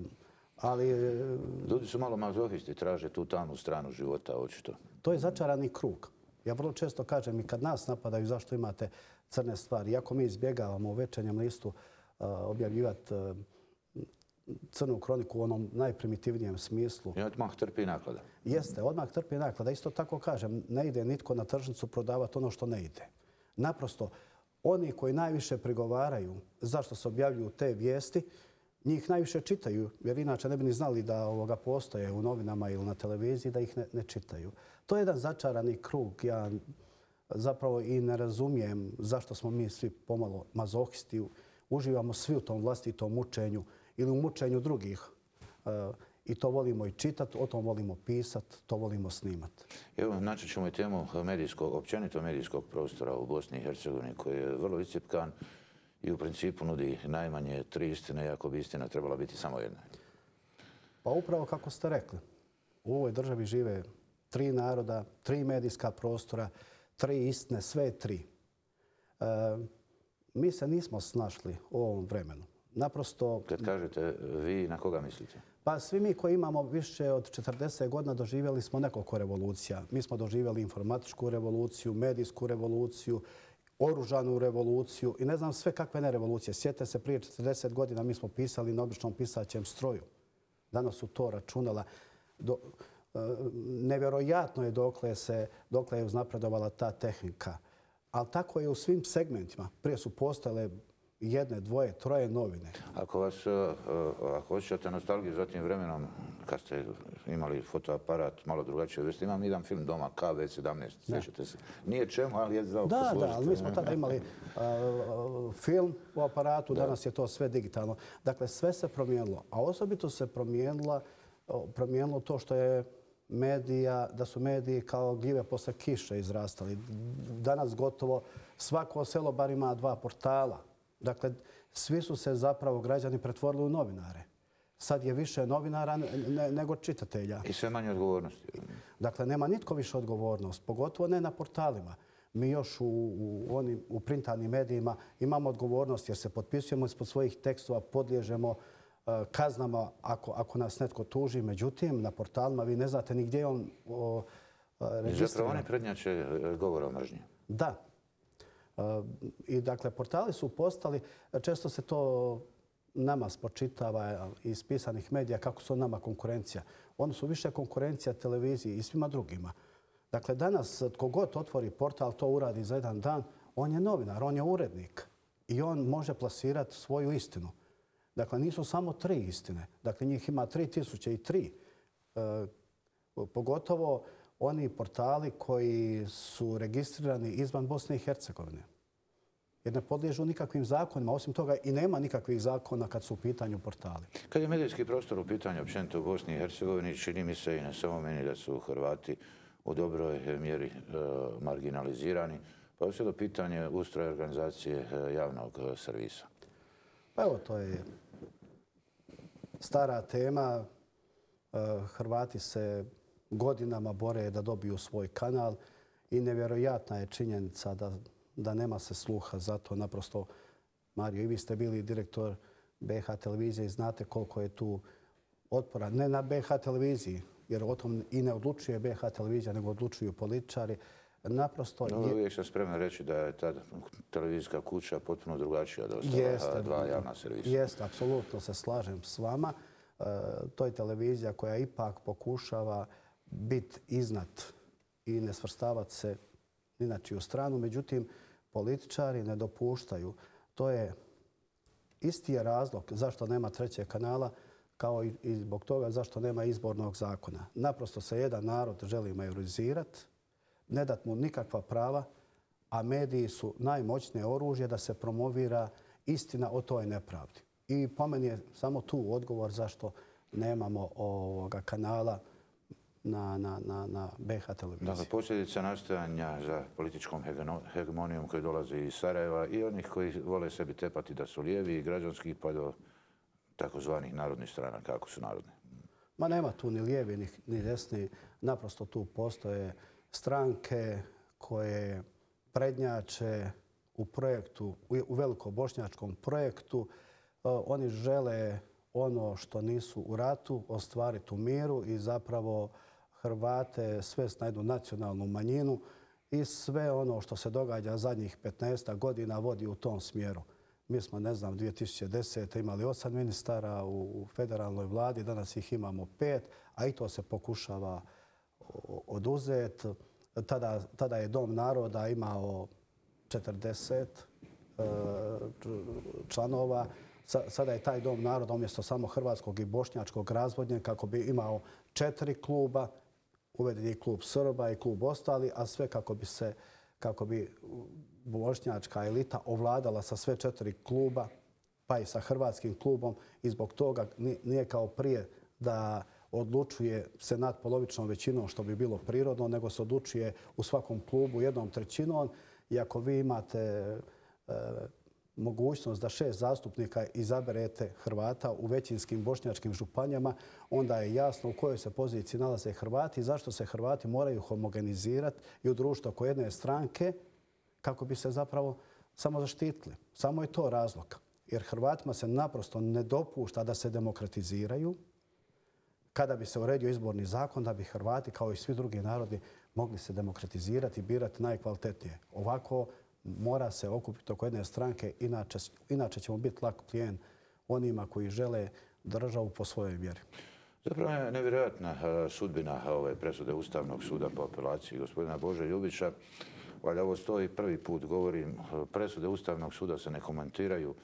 ali e, Ljudi su malo mazohisti, traže tu tamnu stranu života, očito. to je začarani krug. Ja vrlo često kažem i kad nas napadaju zašto imate crne stvari. Iako mi izbjegavamo u večernjem listu uh, objavljivati uh, crnu kroniku u onom najprimitivnijem smislu. I odmah trpi naklada. Jeste, odmah trpi naklada. Isto tako kažem, ne ide nitko na tržnicu prodavati ono što ne ide. Naprosto, oni koji najviše pregovaraju zašto se objavljuju te vijesti, njih najviše čitaju, jer inače ne bi ni znali da ovoga postoje u novinama ili na televiziji, da ih ne, ne čitaju. To je jedan začarani krug. Ja zapravo i ne razumijem zašto smo mi svi pomalo mazohisti, uživamo svi u tom vlastitom mučenju ili u mučenju drugih. E, I to volimo i čitati, o tom volimo pisati, to volimo snimati. Evo, naći ćemo i temu medijskog, općenito medijskog prostora u Bosni i Hercegovini koji je vrlo iscipkan i u principu nudi najmanje tri istine, iako bi istina trebala biti samo jedna. Pa upravo kako ste rekli, u ovoj državi žive tri naroda, tri medijska prostora, tri istine, sve tri. E, mi se nismo snašli u ovom vremenu. Naprosto, Kad kažete vi, na koga mislite? pa svi mi koji imamo više od 40 godina doživjeli smo nekoliko revolucija. Mi smo doživjeli informatičku revoluciju, medijsku revoluciju, oružanu revoluciju i ne znam sve kakve ne revolucije. Sjete se prije 40 godina mi smo pisali na običnom pisaćem stroju. Danas su to računala. Do, e, nevjerojatno je dokle, se, dokle je uznapredovala ta tehnika. Ali tako je u svim segmentima. Prije su postojale jedne, dvoje, troje novine. Ako vas, e, e, ako osjećate nostalgiju za tim vremenom, kad ste imali fotoaparat, malo drugačije, već imam jedan film doma, KV17, sjećate se. Nije čemu, ali je za Da, da, ali mi smo tada imali uh, film u aparatu, danas je to sve digitalno. Dakle, sve se promijenilo, a osobito se promijenilo, promijenilo to što je medija, da su mediji kao gljive posle kiše izrastali. Danas gotovo svako selo bar ima dva portala. Dakle, svi su se zapravo građani pretvorili u novinare. Sad je više novinara nego čitatelja. I sve manje odgovornosti. Dakle, nema nitko više odgovornost, pogotovo ne na portalima. Mi još u, u, onim, u printanim medijima imamo odgovornost jer se potpisujemo ispod svojih tekstova, podliježemo E, kaznama ako, ako nas netko tuži. Međutim, na portalima vi ne znate ni gdje on o, registriran. Zapravo one prednjače e, govora o mržnji. Da. I dakle, portali su postali, često se to nama spočitava iz pisanih medija kako su nama konkurencija. Oni su više konkurencija televiziji i svima drugima. Dakle, danas tko god otvori portal, to uradi za jedan dan, on je novinar, on je urednik i on može plasirati svoju istinu. Dakle, nisu samo tri istine. Dakle, njih ima tri tisuće i tri. E, pogotovo oni portali koji su registrirani izvan Bosne i Hercegovine. Jer ne podliježu nikakvim zakonima. Osim toga, i nema nikakvih zakona kad su u pitanju portali. Kad je medijski prostor u pitanju općenito u Bosni i Hercegovini, čini mi se i ne samo meni da su Hrvati u dobroj mjeri e, marginalizirani. Pa je sve do pitanje ustroja organizacije e, javnog servisa. Pa evo, to je stara tema. Hrvati se godinama bore da dobiju svoj kanal i nevjerojatna je činjenica da, da nema se sluha za to. Naprosto, Mario, i vi ste bili direktor BH televizije i znate koliko je tu otpora. Ne na BH televiziji, jer o tom i ne odlučuje BH televizija, nego odlučuju političari naprosto... No, je... Uvijek sam spreman reći da je ta televizijska kuća potpuno drugačija od ostala dva javna servisa. Jeste, apsolutno se slažem s vama. E, to je televizija koja ipak pokušava biti iznad i ne svrstavati se inači u stranu. Međutim, političari ne dopuštaju. To je isti je razlog zašto nema trećeg kanala kao i zbog toga zašto nema izbornog zakona. Naprosto se jedan narod želi majorizirati, ne dat mu nikakva prava, a mediji su najmoćnije oružje da se promovira istina o toj nepravdi. I po meni je samo tu odgovor zašto nemamo ovoga kanala na, na, na, na BH televiziji. Dakle, posljedica nastojanja za političkom hegemonijom koji dolaze iz Sarajeva i onih koji vole sebi tepati da su lijevi i građanski pa do takozvanih narodnih strana, kako su narodni. Ma nema tu ni lijevi ni, ni desni, naprosto tu postoje stranke koje prednjače u projektu, u velikobošnjačkom projektu. E, oni žele ono što nisu u ratu ostvariti u miru i zapravo Hrvate svest na jednu nacionalnu manjinu i sve ono što se događa zadnjih 15 godina vodi u tom smjeru. Mi smo, ne znam, 2010. imali osam ministara u federalnoj vladi, danas ih imamo pet, a i to se pokušava oduzeti. Tada, tada je Dom naroda imao 40 e, članova. Sada je taj Dom naroda umjesto samo hrvatskog i bošnjačkog razvodnje kako bi imao četiri kluba, uveden je klub Srba i klub ostali, a sve kako bi se kako bi bošnjačka elita ovladala sa sve četiri kluba, pa i sa hrvatskim klubom i zbog toga nije kao prije da odlučuje se nad polovičnom većinom, što bi bilo prirodno, nego se odlučuje u svakom klubu jednom trećinom. I ako vi imate e, mogućnost da šest zastupnika izaberete Hrvata u većinskim bošnjačkim županjama, onda je jasno u kojoj se poziciji nalaze Hrvati i zašto se Hrvati moraju homogenizirati i u društvu oko jedne stranke kako bi se zapravo samo zaštitili. Samo je to razlog. Jer Hrvatima se naprosto ne dopušta da se demokratiziraju, kada bi se uredio izborni zakon da bi Hrvati kao i svi drugi narodi mogli se demokratizirati i birati najkvalitetnije. Ovako mora se okupiti oko jedne stranke, inače, inače ćemo biti lako plijen onima koji žele državu po svojoj mjeri. Zapravo je nevjerojatna e, sudbina e, ove presude Ustavnog suda po apelaciji gospodina Bože Ljubića. Valja ovo stoji prvi put, govorim, e, presude Ustavnog suda se ne komentiraju.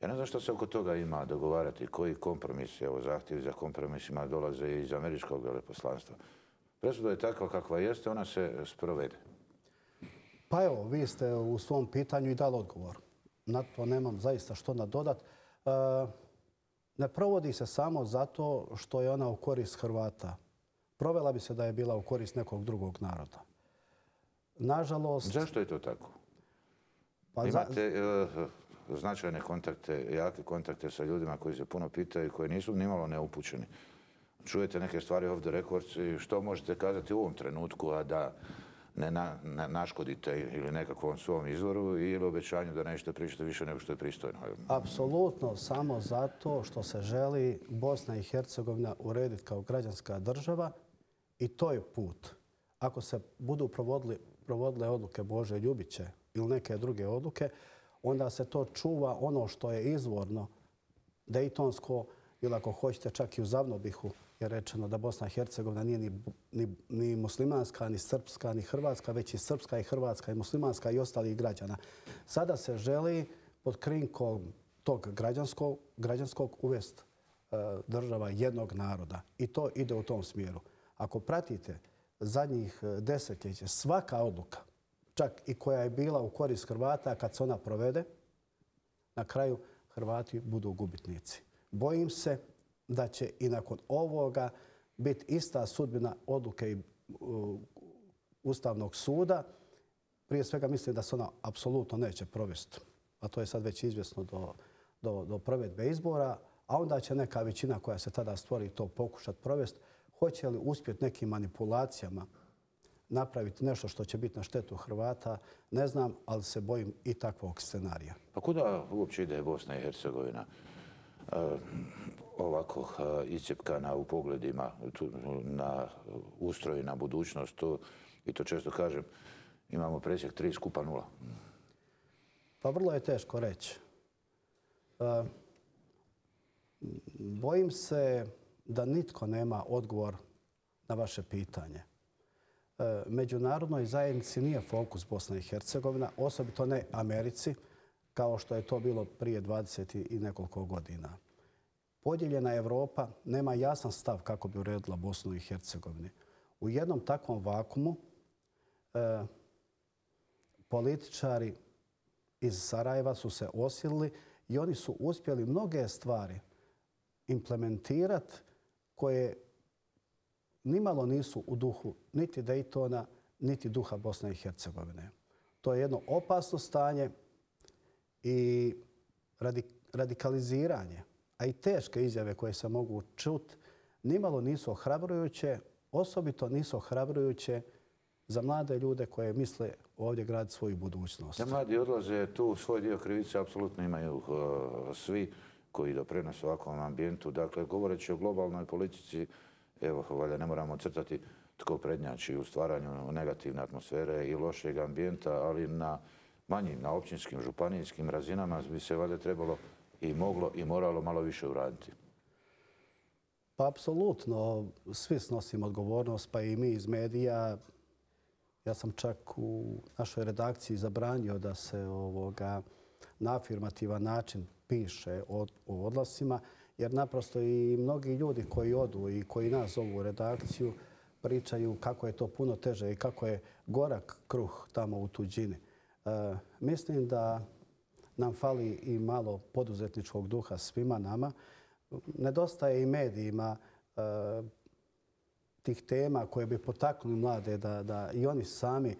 Ja ne znam što se oko toga ima dogovarati, koji kompromis, evo zahtjevi za kompromisima dolaze iz američkog veleposlanstva. Presuda je takva kakva jeste, ona se sprovede. Pa evo, vi ste u svom pitanju i dali odgovor. Na to nemam zaista što nadodat. E, ne provodi se samo zato što je ona u korist Hrvata. Provela bi se da je bila u korist nekog drugog naroda. Nažalost... Zašto je to tako? Pa Imate e, značajne kontakte, jake kontakte sa ljudima koji se puno pitaju i koji nisu nimalo neupućeni. Čujete neke stvari ovdje rekordci, što možete kazati u ovom trenutku, a da ne, na, ne naškodite ili nekakvom svom izvoru ili obećanju da nećete pričati više nego što je pristojno? Apsolutno, samo zato što se želi Bosna i Hercegovina urediti kao građanska država i to je put. Ako se budu provodili, provodile odluke Bože Ljubiće ili neke druge odluke, onda se to čuva ono što je izvorno Dejtonsko ili ako hoćete čak i u Zavnobihu je rečeno da Bosna i Hercegovina nije ni, ni, ni muslimanska, ni srpska, ni hrvatska, već i srpska i hrvatska i muslimanska i ostalih građana. Sada se želi pod krinkom tog građanskog, građanskog uvest e, država jednog naroda. I to ide u tom smjeru. Ako pratite zadnjih e, desetljeća, svaka odluka, čak i koja je bila u korist Hrvata, kad se ona provede, na kraju Hrvati budu gubitnici. Bojim se da će i nakon ovoga biti ista sudbina odluke Ustavnog suda. Prije svega mislim da se ona apsolutno neće provesti, a to je sad već izvjesno do, do, do provedbe izbora, a onda će neka većina koja se tada stvori to pokušati provesti. Hoće li uspjeti nekim manipulacijama napraviti nešto što će biti na štetu Hrvata, ne znam, ali se bojim i takvog scenarija. Pa kuda uopće ide Bosna i Hercegovina? Eh, ovako eh, iscepkana u pogledima na eh, ustroj na budućnost. To, I to često kažem, imamo presjek 3 skupa nula. Pa vrlo je teško reći. Bojim se da nitko nema odgovor na vaše pitanje. Međunarodnoj zajednici nije fokus Bosna i Hercegovina, osobito ne Americi, kao što je to bilo prije 20 i nekoliko godina. Podijeljena Evropa nema jasan stav kako bi uredila Bosnu i Hercegovini. U jednom takvom vakumu e, političari iz Sarajeva su se osilili i oni su uspjeli mnoge stvari implementirati koje nimalo nisu u duhu niti Daytona, niti duha Bosne i Hercegovine. To je jedno opasno stanje i radikaliziranje a i teške izjave koje se mogu čut, nimalo nisu ohrabrujuće, osobito nisu ohrabrujuće za mlade ljude koje misle ovdje grad svoju budućnost. Da mladi odlaze tu, svoj dio krivice apsolutno imaju uh, svi koji doprinose ovakvom ambijentu. Dakle, govoreći o globalnoj politici, evo, valjda ne moramo crtati tko prednjači u stvaranju negativne atmosfere i lošeg ambijenta, ali na manjim, na općinskim, županijskim razinama bi se valjda trebalo i moglo i moralo malo više uraditi? Pa, apsolutno. Svi snosimo odgovornost, pa i mi iz medija. Ja sam čak u našoj redakciji zabranio da se ovoga na afirmativan način piše o, o odlasima, jer naprosto i mnogi ljudi koji odu i koji nas zovu u redakciju pričaju kako je to puno teže i kako je gorak kruh tamo u tuđini. E, mislim da nam fali i malo poduzetničkog duha svima nama. Nedostaje i medijima e, tih tema koje bi potaknuli mlade da, da i oni sami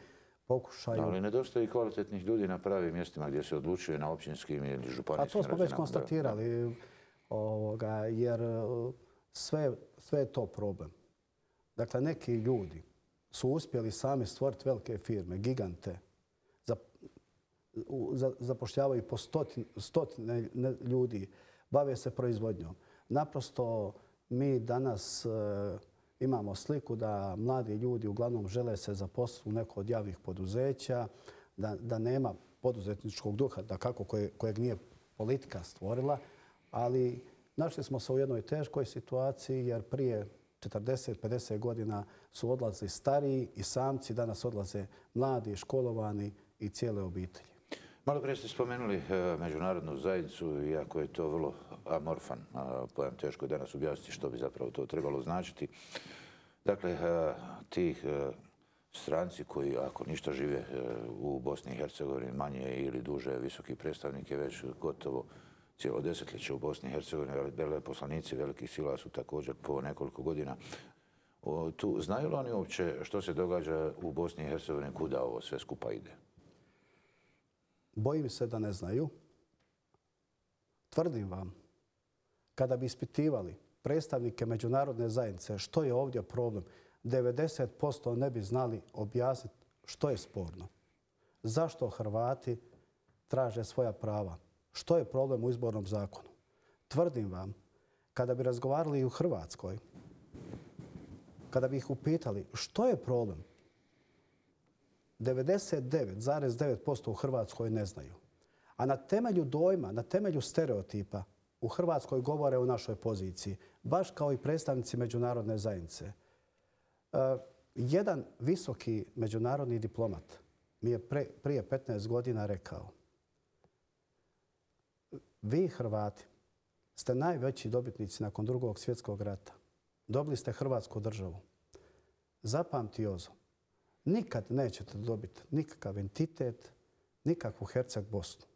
pokušaju... Ali nedostaje i kvalitetnih ljudi na pravim mjestima gdje se odlučuje na općinskim ili županijskim A to smo već konstatirali, ovoga, jer e, sve, sve je to problem. Dakle, neki ljudi su uspjeli sami stvoriti velike firme, gigante, zapošljavaju po stotine ljudi, bave se proizvodnjom. Naprosto mi danas e, imamo sliku da mladi ljudi uglavnom žele se zaposliti u neko od javnih poduzeća, da, da nema poduzetničkog duha, da kako koje, kojeg nije politika stvorila, ali našli smo se u jednoj teškoj situaciji jer prije 40-50 godina su odlazili stariji i samci, danas odlaze mladi, školovani i cijele obitelji. Malo pre ste spomenuli e, međunarodnu zajednicu, iako je to vrlo amorfan pojam, teško je danas objasniti što bi zapravo to trebalo značiti. Dakle, e, tih e, stranci koji, ako ništa žive u Bosni i Hercegovini, manje ili duže visoki predstavnik je već gotovo cijelo desetljeće u Bosni i Hercegovini. Poslanici velikih sila su također po nekoliko godina tu. Znaju li oni uopće što se događa u Bosni i Hercegovini, kuda ovo sve skupa ide? Bojim se da ne znaju. Tvrdim vam, kada bi ispitivali predstavnike međunarodne zajednice što je ovdje problem, 90% ne bi znali objasniti što je sporno. Zašto Hrvati traže svoja prava? Što je problem u izbornom zakonu? Tvrdim vam, kada bi razgovarali u Hrvatskoj, kada bi ih upitali što je problem, 99,9% u Hrvatskoj ne znaju. A na temelju dojma, na temelju stereotipa u Hrvatskoj govore o našoj poziciji, baš kao i predstavnici međunarodne zajednice. E, jedan visoki međunarodni diplomat mi je prije 15 godina rekao vi Hrvati ste najveći dobitnici nakon drugog svjetskog rata. Dobili ste Hrvatsku državu. Zapamti Jozo, nikad nećete dobiti nikakav entitet, nikakvu Herceg Bosnu.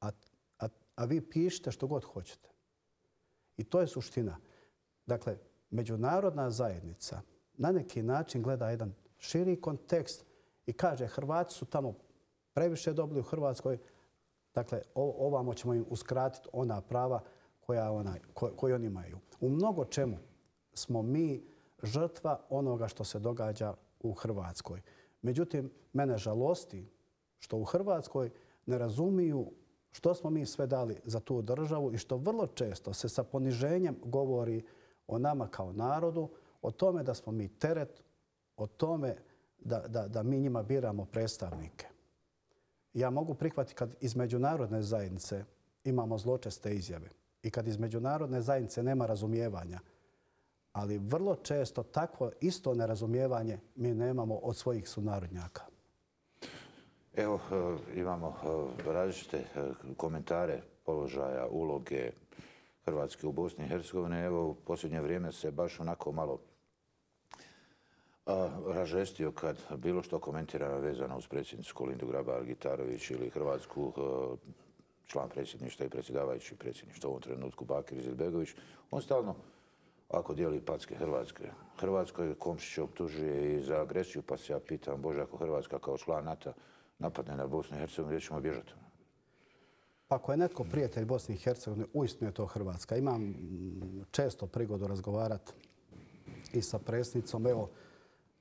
A, a, a vi pišite što god hoćete. I to je suština. Dakle, međunarodna zajednica na neki način gleda jedan širi kontekst i kaže Hrvati su tamo previše dobili u Hrvatskoj, dakle, ovamo ćemo im uskratiti ona prava koja ona, koje oni imaju. U mnogo čemu smo mi žrtva onoga što se događa u Hrvatskoj. Međutim, mene žalosti što u Hrvatskoj ne razumiju što smo mi sve dali za tu državu i što vrlo često se sa poniženjem govori o nama kao narodu, o tome da smo mi teret, o tome da, da, da mi njima biramo predstavnike. Ja mogu prihvatiti kad iz međunarodne zajednice imamo zločeste izjave i kad iz međunarodne zajednice nema razumijevanja, ali vrlo često takvo isto nerazumijevanje mi nemamo od svojih sunarodnjaka. Evo, e, imamo e, različite e, komentare položaja, uloge Hrvatske u Bosni i Hercegovini. Evo, u posljednje vrijeme se baš onako malo ražestio kad bilo što komentira vezano uz predsjednicu Kolindu Grabar-Gitarović ili Hrvatsku član predsjedništva i predsjedavajući predsjedništva u ovom trenutku Bakir Zilbegović. On stalno ako dijeli packe Hrvatske. Hrvatskoj Komšić optužuje i za agresiju, pa se ja pitam, Bože, ako Hrvatska kao član NATO napadne na Bosnu i Hercegovinu, gdje ćemo bježati? Pa ako je netko prijatelj Bosne i Hercegovine, uistinu je to Hrvatska. Imam često prigodu razgovarati i sa presnicom. Evo,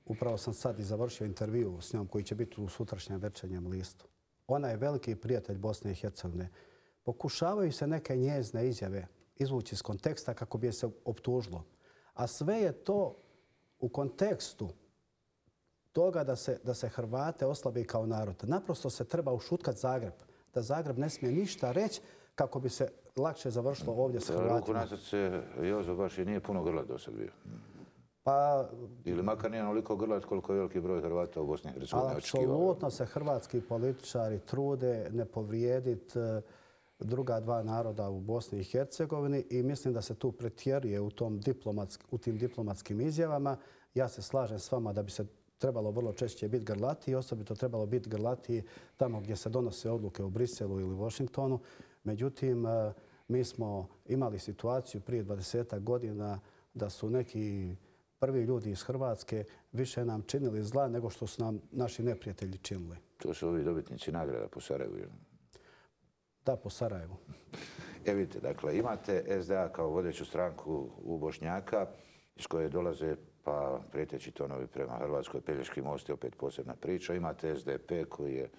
upravo sam sad i završio intervju s njom koji će biti u sutrašnjem večernjem listu. Ona je veliki prijatelj Bosne i Hercegovine. Pokušavaju se neke njezne izjave izvući iz konteksta kako bi je se optužilo. A sve je to u kontekstu toga da se, da se Hrvate oslabi kao narod. Naprosto se treba ušutkat Zagreb. Da Zagreb ne smije ništa reći kako bi se lakše završilo ovdje s Hrvatima. Ruku na srce, Jozo baš i nije puno grlat do sad bio. Pa, Ili makar nije onoliko grlat koliko je veliki broj Hrvata u Bosni i Hercegovini očekivao. Apsolutno se hrvatski političari trude ne povrijediti druga dva naroda u Bosni i Hercegovini i mislim da se tu pretjeruje u, tom diplomatsk, u tim diplomatskim izjavama. Ja se slažem s vama da bi se trebalo vrlo češće biti grlati i osobito trebalo biti grlati tamo gdje se donose odluke u Briselu ili Washingtonu. Međutim, e, mi smo imali situaciju prije 20 godina da su neki prvi ljudi iz Hrvatske više nam činili zla nego što su nam naši neprijatelji činili. To su ovi dobitnici nagrada po Sarajevu. Da, po Sarajevu. E vidite, dakle, imate SDA kao vodeću stranku u Bošnjaka iz koje dolaze pa prijeteći tonovi prema Hrvatskoj. Pelješki most je opet posebna priča. Imate SDP koji je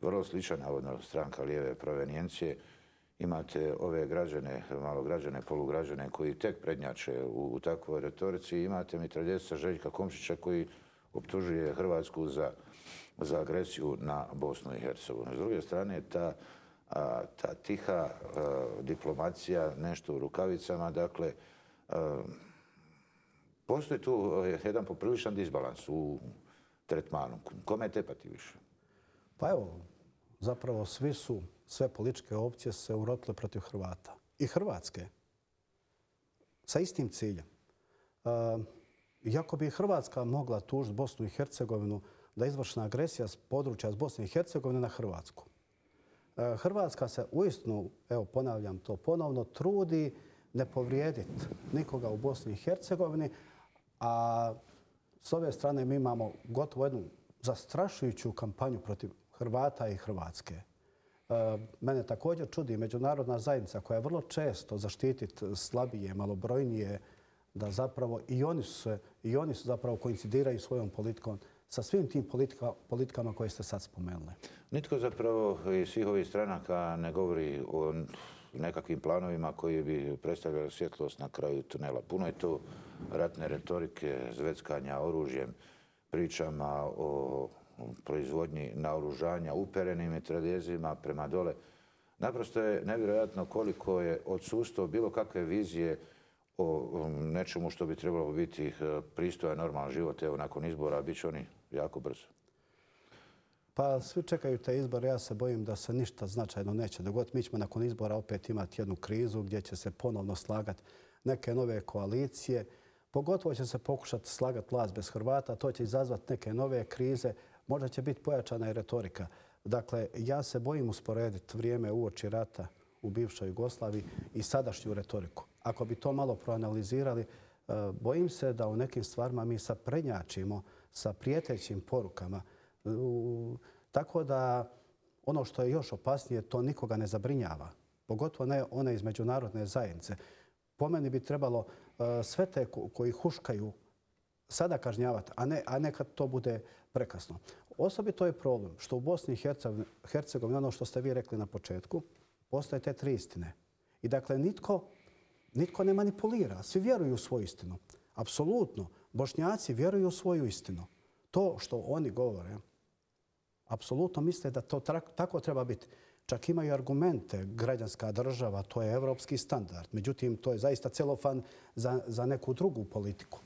vrlo sličan, navodno, stranka lijeve provenijencije. Imate ove građane, malo građane, polugrađane koji tek prednjače u, u takvoj retorici. Imate mitraljeca Željka Komšića koji optužuje Hrvatsku za, za agresiju na Bosnu i Hercegovinu. S druge strane, ta ta tiha e, diplomacija, nešto u rukavicama. Dakle, e, postoji tu e, jedan popriličan disbalans u tretmanu. Kome tepati više? Pa evo, zapravo svi su, sve političke opcije se urotile protiv Hrvata. I Hrvatske. Sa istim ciljem. E, iako bi Hrvatska mogla tužiti Bosnu i Hercegovinu da je izvršena agresija s područja s Bosne i Hercegovine na Hrvatsku. E, Hrvatska se uistinu, evo ponavljam to ponovno, trudi ne povrijediti nikoga u Bosni i Hercegovini, a s ove strane mi imamo gotovo jednu zastrašujuću kampanju protiv Hrvata i Hrvatske. E, mene također čudi međunarodna zajednica koja je vrlo često zaštititi slabije, malobrojnije, da zapravo i oni su, i oni su zapravo koincidiraju svojom politikom sa svim tim politika, politikama koje ste sad spomenuli. Nitko zapravo iz svih ovih stranaka ne govori o nekakvim planovima koji bi predstavljali svjetlost na kraju tunela. Puno je to ratne retorike, zveckanja oružjem, pričama o proizvodnji naoružanja, uperenim metradezima prema dole. Naprosto je nevjerojatno koliko je odsustvo bilo kakve vizije o nečemu što bi trebalo biti eh, pristojan, normalan život. Evo, nakon izbora bit će oni jako brzo. Pa svi čekaju te izbore. Ja se bojim da se ništa značajno neće dogoditi. Mi ćemo nakon izbora opet imati jednu krizu gdje će se ponovno slagati neke nove koalicije. Pogotovo će se pokušati slagati vlast bez Hrvata. To će izazvati neke nove krize. Možda će biti pojačana i retorika. Dakle, ja se bojim usporediti vrijeme uoči rata u bivšoj Jugoslaviji i sadašnju retoriku. Ako bi to malo proanalizirali, e, bojim se da u nekim stvarima mi saprenjačimo sa prijetećim porukama. Tako da ono što je još opasnije, to nikoga ne zabrinjava. Pogotovo ne one iz međunarodne zajednice. Po meni bi trebalo e, sve te koji huškaju sada kažnjavati, a ne, a ne kad to bude prekasno. Osobito je problem što u Bosni i Hercegovini, ono što ste vi rekli na početku, postoje te tri istine. I dakle, nitko, nitko ne manipulira. Svi vjeruju u svoju istinu. Apsolutno. Bošnjaci vjeruju u svoju istinu. To što oni govore, apsolutno misle da to tako treba biti. Čak imaju argumente, građanska država, to je evropski standard. Međutim, to je zaista celofan za, za neku drugu politiku.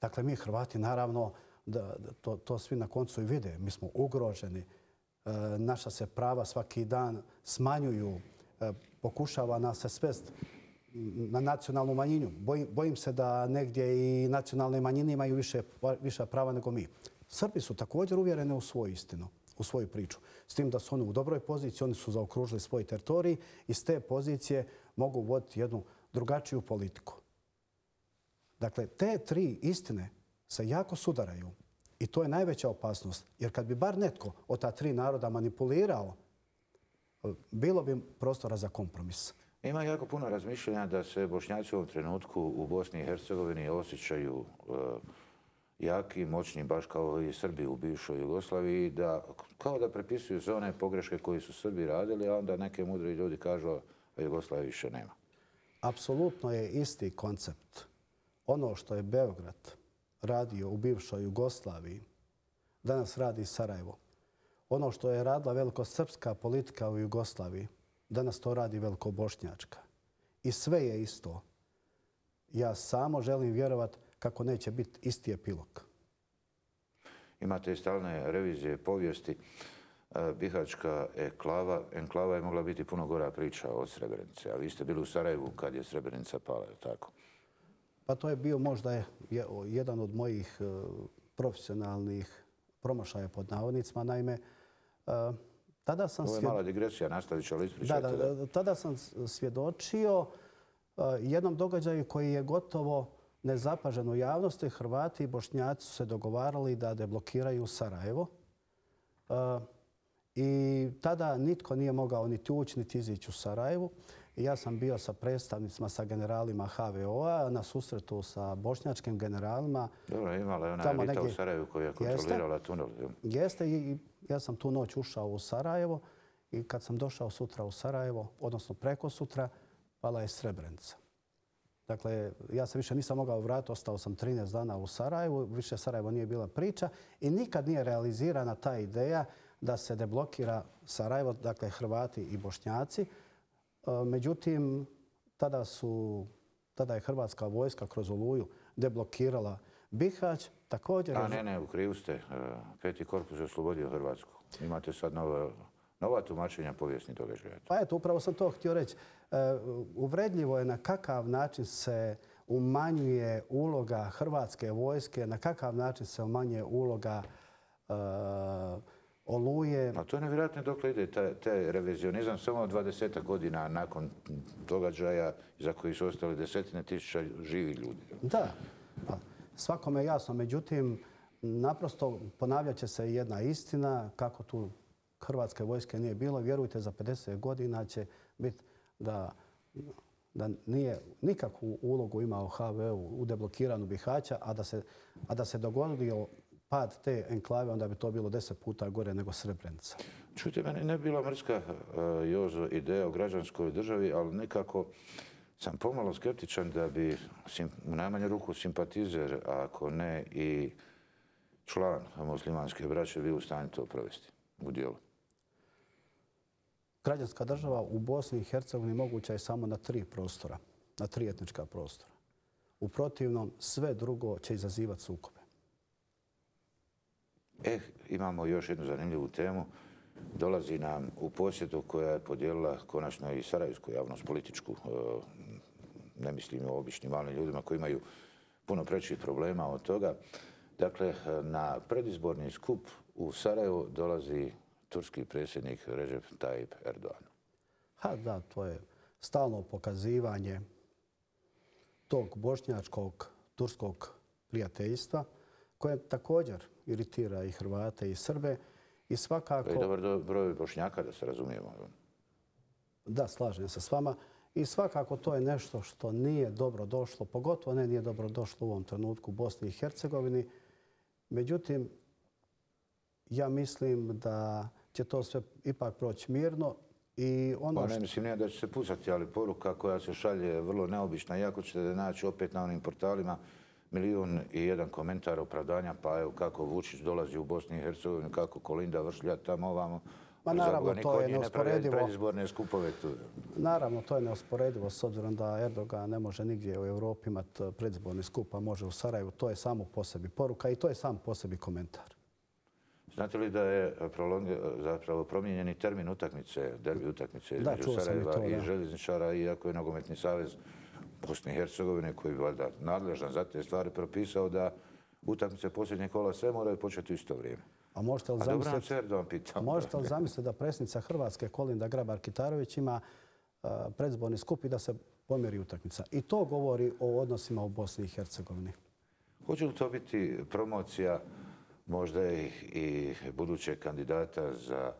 Dakle, mi Hrvati, naravno, da, to, to svi na koncu i vide. Mi smo ugroženi. E, naša se prava svaki dan smanjuju. E, pokušava nas se svest na nacionalnu manjinu. Bojim, bojim se da negdje i nacionalne manjine imaju više, više prava nego mi. Srbi su također uvjerene u svoju istinu, u svoju priču. S tim da su oni u dobroj poziciji, oni su zaokružili svoj teritorij i s te pozicije mogu voditi jednu drugačiju politiku. Dakle, te tri istine se jako sudaraju i to je najveća opasnost. Jer kad bi bar netko od ta tri naroda manipulirao, bilo bi prostora za kompromis. Ima jako puno razmišljanja da se bošnjaci u ovom trenutku u Bosni i Hercegovini osjećaju eh, jaki moćni, baš kao i Srbi u bivšoj Jugoslaviji, da kao da prepisuju sve one pogreške koje su Srbi radili, a onda neke mudri ljudi kažu da Jugoslavije više nema. Apsolutno je isti koncept. Ono što je Beograd radio u bivšoj Jugoslaviji, danas radi Sarajevo. Ono što je radila velikosrpska politika u Jugoslaviji, danas to radi velikobošnjačka. I sve je isto. Ja samo želim vjerovati kako neće biti isti epilog. Imate i stalne revizije povijesti. E, Bihačka enklava, enklava je mogla biti puno gora priča od Srebrenice. A vi ste bili u Sarajevu kad je Srebrenica pala, tako? Pa to je bio možda jedan od mojih e, profesionalnih promašaja pod navodnicima. Naime, e, tada sam... Ovo je mala digresija, nastavit ću, ali ispričajte. Da, da, tada sam svjedočio jednom događaju koji je gotovo nezapaženo u javnosti, Hrvati i Bošnjaci su se dogovarali da deblokiraju Sarajevo. E, I tada nitko nije mogao niti ući, niti izići u Sarajevu. I ja sam bio sa predstavnicima, sa generalima HVO-a na susretu sa bošnjačkim generalima. Dobro, imala je ona Rita u Sarajevu koja je kontrolirala tunel. Jeste i ja sam tu noć ušao u Sarajevo i kad sam došao sutra u Sarajevo, odnosno preko sutra, pala je Srebrenica. Dakle, ja se više nisam mogao vratiti, ostao sam 13 dana u Sarajevu, više Sarajevo nije bila priča i nikad nije realizirana ta ideja da se deblokira Sarajevo, dakle Hrvati i Bošnjaci. E, međutim, tada, su, tada je Hrvatska vojska kroz Oluju deblokirala Bihać. Također... A ne, ne, u krivu ste. E, peti korpus je oslobodio Hrvatsku. Imate sad novo nova tumačenja povijesnih događaja. Pa eto, upravo sam to htio reći. E, uvredljivo je na kakav način se umanjuje uloga Hrvatske vojske, na kakav način se umanjuje uloga e, oluje. A to je nevjerojatno dokle ide taj, taj revizionizam samo 20 godina nakon događaja za koji su ostali desetine tisuća živih ljudi. Da, pa, svakome je jasno. Međutim, naprosto ponavljat će se jedna istina kako tu Hrvatske vojske nije bilo. Vjerujte, za 50 godina će biti da da nije nikakvu ulogu imao HVU u deblokiranju Bihaća, a da se, a da se dogodio pad te enklave, onda bi to bilo deset puta gore nego Srebrenica. Čujte, meni ne bila mrska uh, Jozo ideja o građanskoj državi, ali nekako sam pomalo skeptičan da bi sim, u najmanju ruku simpatizer, ako ne i član muslimanske braće, bio u stanju to provesti u dijelu. Građanska država u Bosni i Hercegovini moguća je samo na tri prostora, na tri etnička prostora. U protivnom, sve drugo će izazivati sukobe. Eh, imamo još jednu zanimljivu temu. Dolazi nam u posjetu koja je podijelila konačno i Sarajevsku javnost političku. Ne mislim o običnim malim ljudima koji imaju puno prećih problema od toga. Dakle, na predizborni skup u Sarajevo dolazi turski predsjednik Recep Tayyip Erdogan. Ha, da, to je stalno pokazivanje tog bošnjačkog, turskog prijateljstva koje također iritira i Hrvate i Srbe. I svakako... To je dobar broj bošnjaka, da se razumijemo. Da, slažem se s vama. I svakako to je nešto što nije dobro došlo, pogotovo ne nije dobro došlo u ovom trenutku u Bosni i Hercegovini. Međutim, ja mislim da će to sve ipak proći mirno. I ono pa ne mislim nije da će se pucati, ali poruka koja se šalje je vrlo neobična. Iako ćete naći opet na onim portalima milijun i jedan komentar opravdanja, pa evo kako Vučić dolazi u Bosni i Hercegovini, kako Kolinda vršlja tamo ovamo. Ma naravno, to je neusporedivo. predizborne skupove tu. Naravno, to je neusporedivo s obzirom da Erdogan ne može nigdje u Evropi imati predizborni skup, a može u Sarajevu. To je samo po sebi poruka i to je sam po sebi komentar. Znate li da je zapravo promijenjeni termin utakmice, derbi utakmice između Sarajeva i Željezničara, iako je Nogometni savez Bosne i Hercegovine, koji je valjda nadležan za te stvari, propisao da utakmice posljednje kola sve moraju početi u isto vrijeme. A možete li zamisliti, možete li zamisliti da predsjednica Hrvatske Kolinda Grabar-Kitarović ima predzborni skup i da se pomjeri utakmica? I to govori o odnosima u Bosni i Hercegovini. Hoće li to biti promocija možda i budućeg kandidata za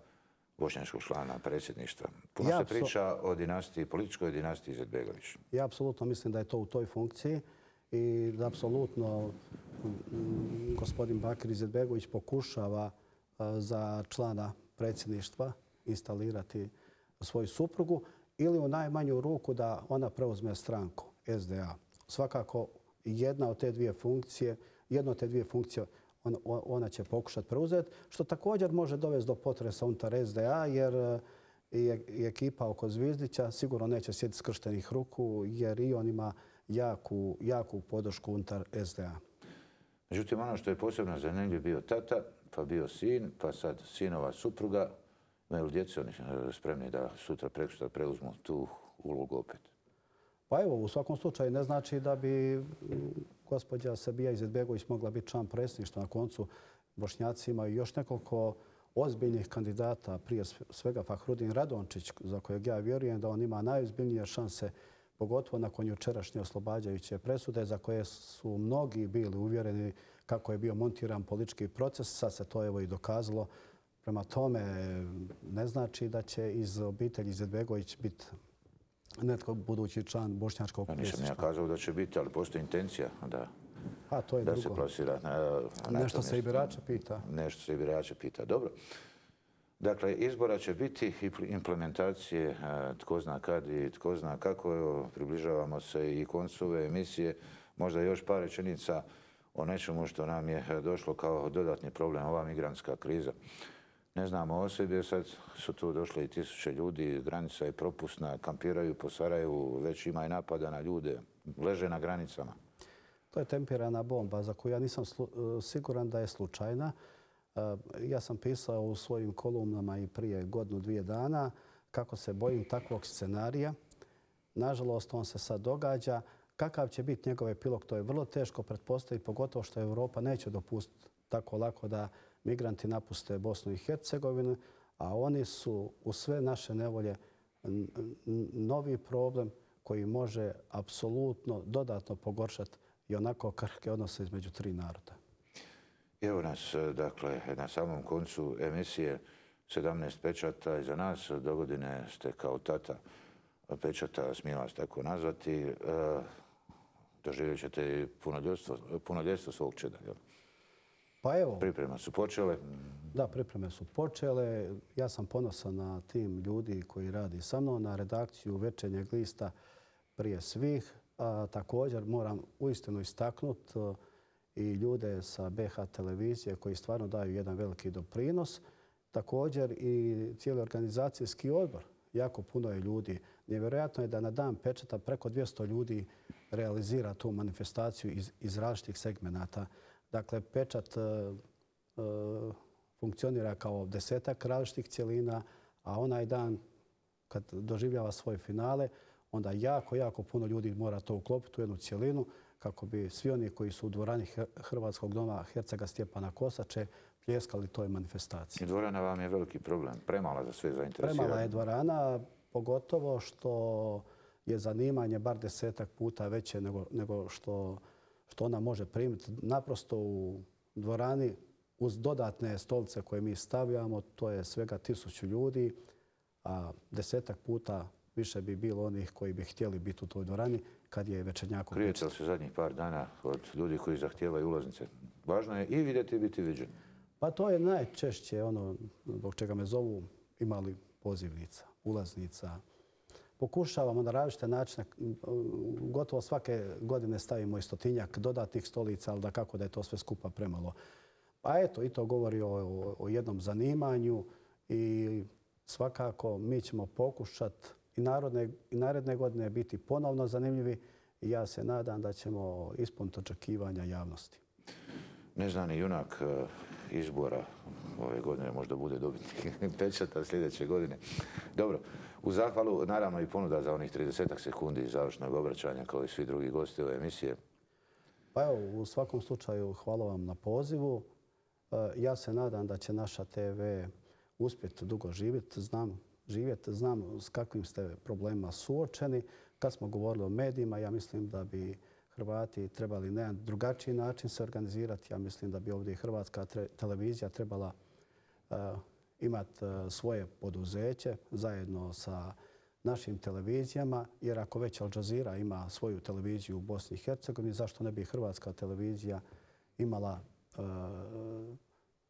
bošnjanskog člana predsjedništva. Puno se priča o dinastiji, političkoj dinastiji Izetbegović. Ja apsolutno mislim da je to u toj funkciji i da apsolutno mm, gospodin Bakir Izetbegović pokušava e, za člana predsjedništva instalirati svoju suprugu ili u najmanju ruku da ona preuzme stranku SDA. Svakako jedna od te dvije funkcije, jedna od te dvije funkcije ona će pokušati preuzeti, što također može dovesti do potresa unutar SDA, jer e, e-, i ekipa oko Zvizdića sigurno neće sjediti skrštenih ruku, jer i on ima jaku, jaku podršku unutar SDA. Međutim, ono što je posebno za zanimljivo bio tata, pa bio sin, pa sad sinova supruga. Imaju li djeci oni e, spremni da sutra prekušta preuzmu tu ulogu opet? Pa evo, u svakom slučaju ne znači da bi gospođa Sabija Izetbegović mogla biti član predsjedništva. Na koncu Bošnjaci imaju još nekoliko ozbiljnih kandidata, prije svega Fahrudin Radončić, za kojeg ja vjerujem da on ima najozbiljnije šanse, pogotovo nakon jučerašnje oslobađajuće presude, za koje su mnogi bili uvjereni kako je bio montiran politički proces. Sad se to evo i dokazalo. Prema tome, ne znači da će iz obitelji Izetbegović biti netko budući član bošnjačkog predsjedništva. Nisam ja kazao da će biti, ali postoji intencija da, A, to je da se plasira. Na, nešto se i birača pita. Nešto se i birača pita. Dobro. Dakle, izbora će biti implementacije eh, tko zna kad i tko zna kako. Evo, približavamo se i koncove emisije. Možda još par rečenica o nečemu što nam je eh, došlo kao dodatni problem, ova migrantska kriza. Ne znamo o sebi, sad su tu došli i tisuće ljudi, granica je propusna, kampiraju po Sarajevu, već ima i napada na ljude, leže na granicama. To je tempirana bomba za koju ja nisam eh, siguran da je slučajna. Eh, ja sam pisao u svojim kolumnama i prije godinu, dvije dana kako se bojim takvog scenarija. Nažalost, on se sad događa. Kakav će biti njegov epilog, to je vrlo teško pretpostaviti, pogotovo što Evropa neće dopustiti tako lako da migranti napuste Bosnu i Hercegovinu, a oni su u sve naše nevolje novi problem koji može apsolutno dodatno pogoršati i onako krhke odnose između tri naroda. Evo nas, dakle, na samom koncu emisije 17 pečata iza nas. Do godine ste kao tata pečata, smijem vas tako nazvati. E, doživjet ćete puno ljestvo svog čeda, jel? Pa evo... Priprema su počele. Da, pripreme su počele. Ja sam ponosan na tim ljudi koji radi sa mnom, na redakciju Večernjeg lista prije svih. Također moram uistinu istaknuti e, i ljude sa BH televizije koji stvarno daju jedan veliki doprinos. Također i cijeli organizacijski odbor. Jako puno je ljudi. Nevjerojatno je da na dan pečeta preko 200 ljudi realizira tu manifestaciju iz različitih segmenata. Dakle, pečat e, e funkcionira kao desetak različitih cijelina, a onaj dan kad doživljava svoje finale, onda jako, jako puno ljudi mora to uklopiti u jednu cijelinu kako bi svi oni koji su u dvorani Hrvatskog doma Hercega Stjepana Kosače pljeskali toj manifestaciji. Dvorana vam je veliki problem, premala za sve zainteresirane. Premala je dvorana, pogotovo što je zanimanje bar desetak puta veće nego što što ona može primiti. Naprosto u dvorani uz dodatne stolice koje mi stavljamo, to je svega tisuću ljudi, a desetak puta više bi bilo onih koji bi htjeli biti u toj dvorani kad je večernjako. Krijete li se zadnjih par dana od ljudi koji zahtijevaju ulaznice? Važno je i vidjeti i biti viđen. Pa to je najčešće ono zbog čega me zovu imali pozivnica, ulaznica, pokušavamo na različite načine, gotovo svake godine stavimo i stotinjak dodatnih stolica, ali da kako da je to sve skupa premalo. Pa eto, i to govori o, o jednom zanimanju i svakako mi ćemo pokušati i, narodne, i naredne godine biti ponovno zanimljivi i ja se nadam da ćemo ispuniti očekivanja javnosti. Neznani junak e, izbora ove godine možda bude dobiti pečata sljedeće godine. Dobro, U zahvalu, naravno, i ponuda za onih 30 sekundi završnog obraćanja kao i svi drugi gosti ove emisije. Pa evo, u svakom slučaju hvala vam na pozivu. E, ja se nadam da će naša TV uspjeti dugo živjeti. Znam, živjeti, znam s kakvim ste problema suočeni. Kad smo govorili o medijima, ja mislim da bi Hrvati trebali na drugačiji način se organizirati. Ja mislim da bi ovdje i Hrvatska televizija trebala e, imati e, svoje poduzeće zajedno sa našim televizijama, jer ako već Al Jazeera ima svoju televiziju u Bosni i Hercegovini, zašto ne bi Hrvatska televizija imala e,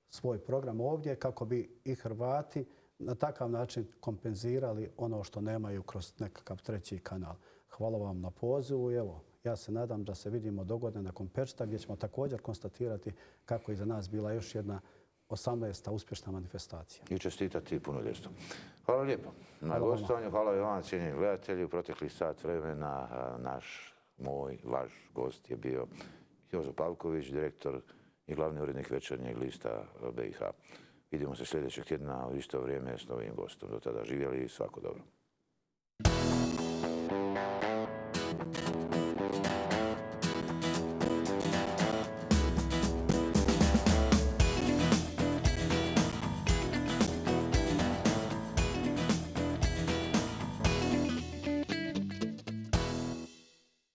svoj program ovdje kako bi i Hrvati na takav način kompenzirali ono što nemaju kroz nekakav treći kanal. Hvala vam na pozivu i evo, ja se nadam da se vidimo dogodne nakon pečta gdje ćemo također konstatirati kako je za nas bila još jedna 18. uspješna manifestacija. I čestitati puno ljestu. Hvala lijepo na gostovanju. Hvala i vam, cijenjeni gledatelji. U proteklih sat vremena naš, moj, vaš gost je bio Jozo Pavković, direktor i glavni urednik večernjeg lista BiH. Vidimo se sljedećeg tjedna u isto vrijeme s novim gostom. Do tada živjeli i svako dobro.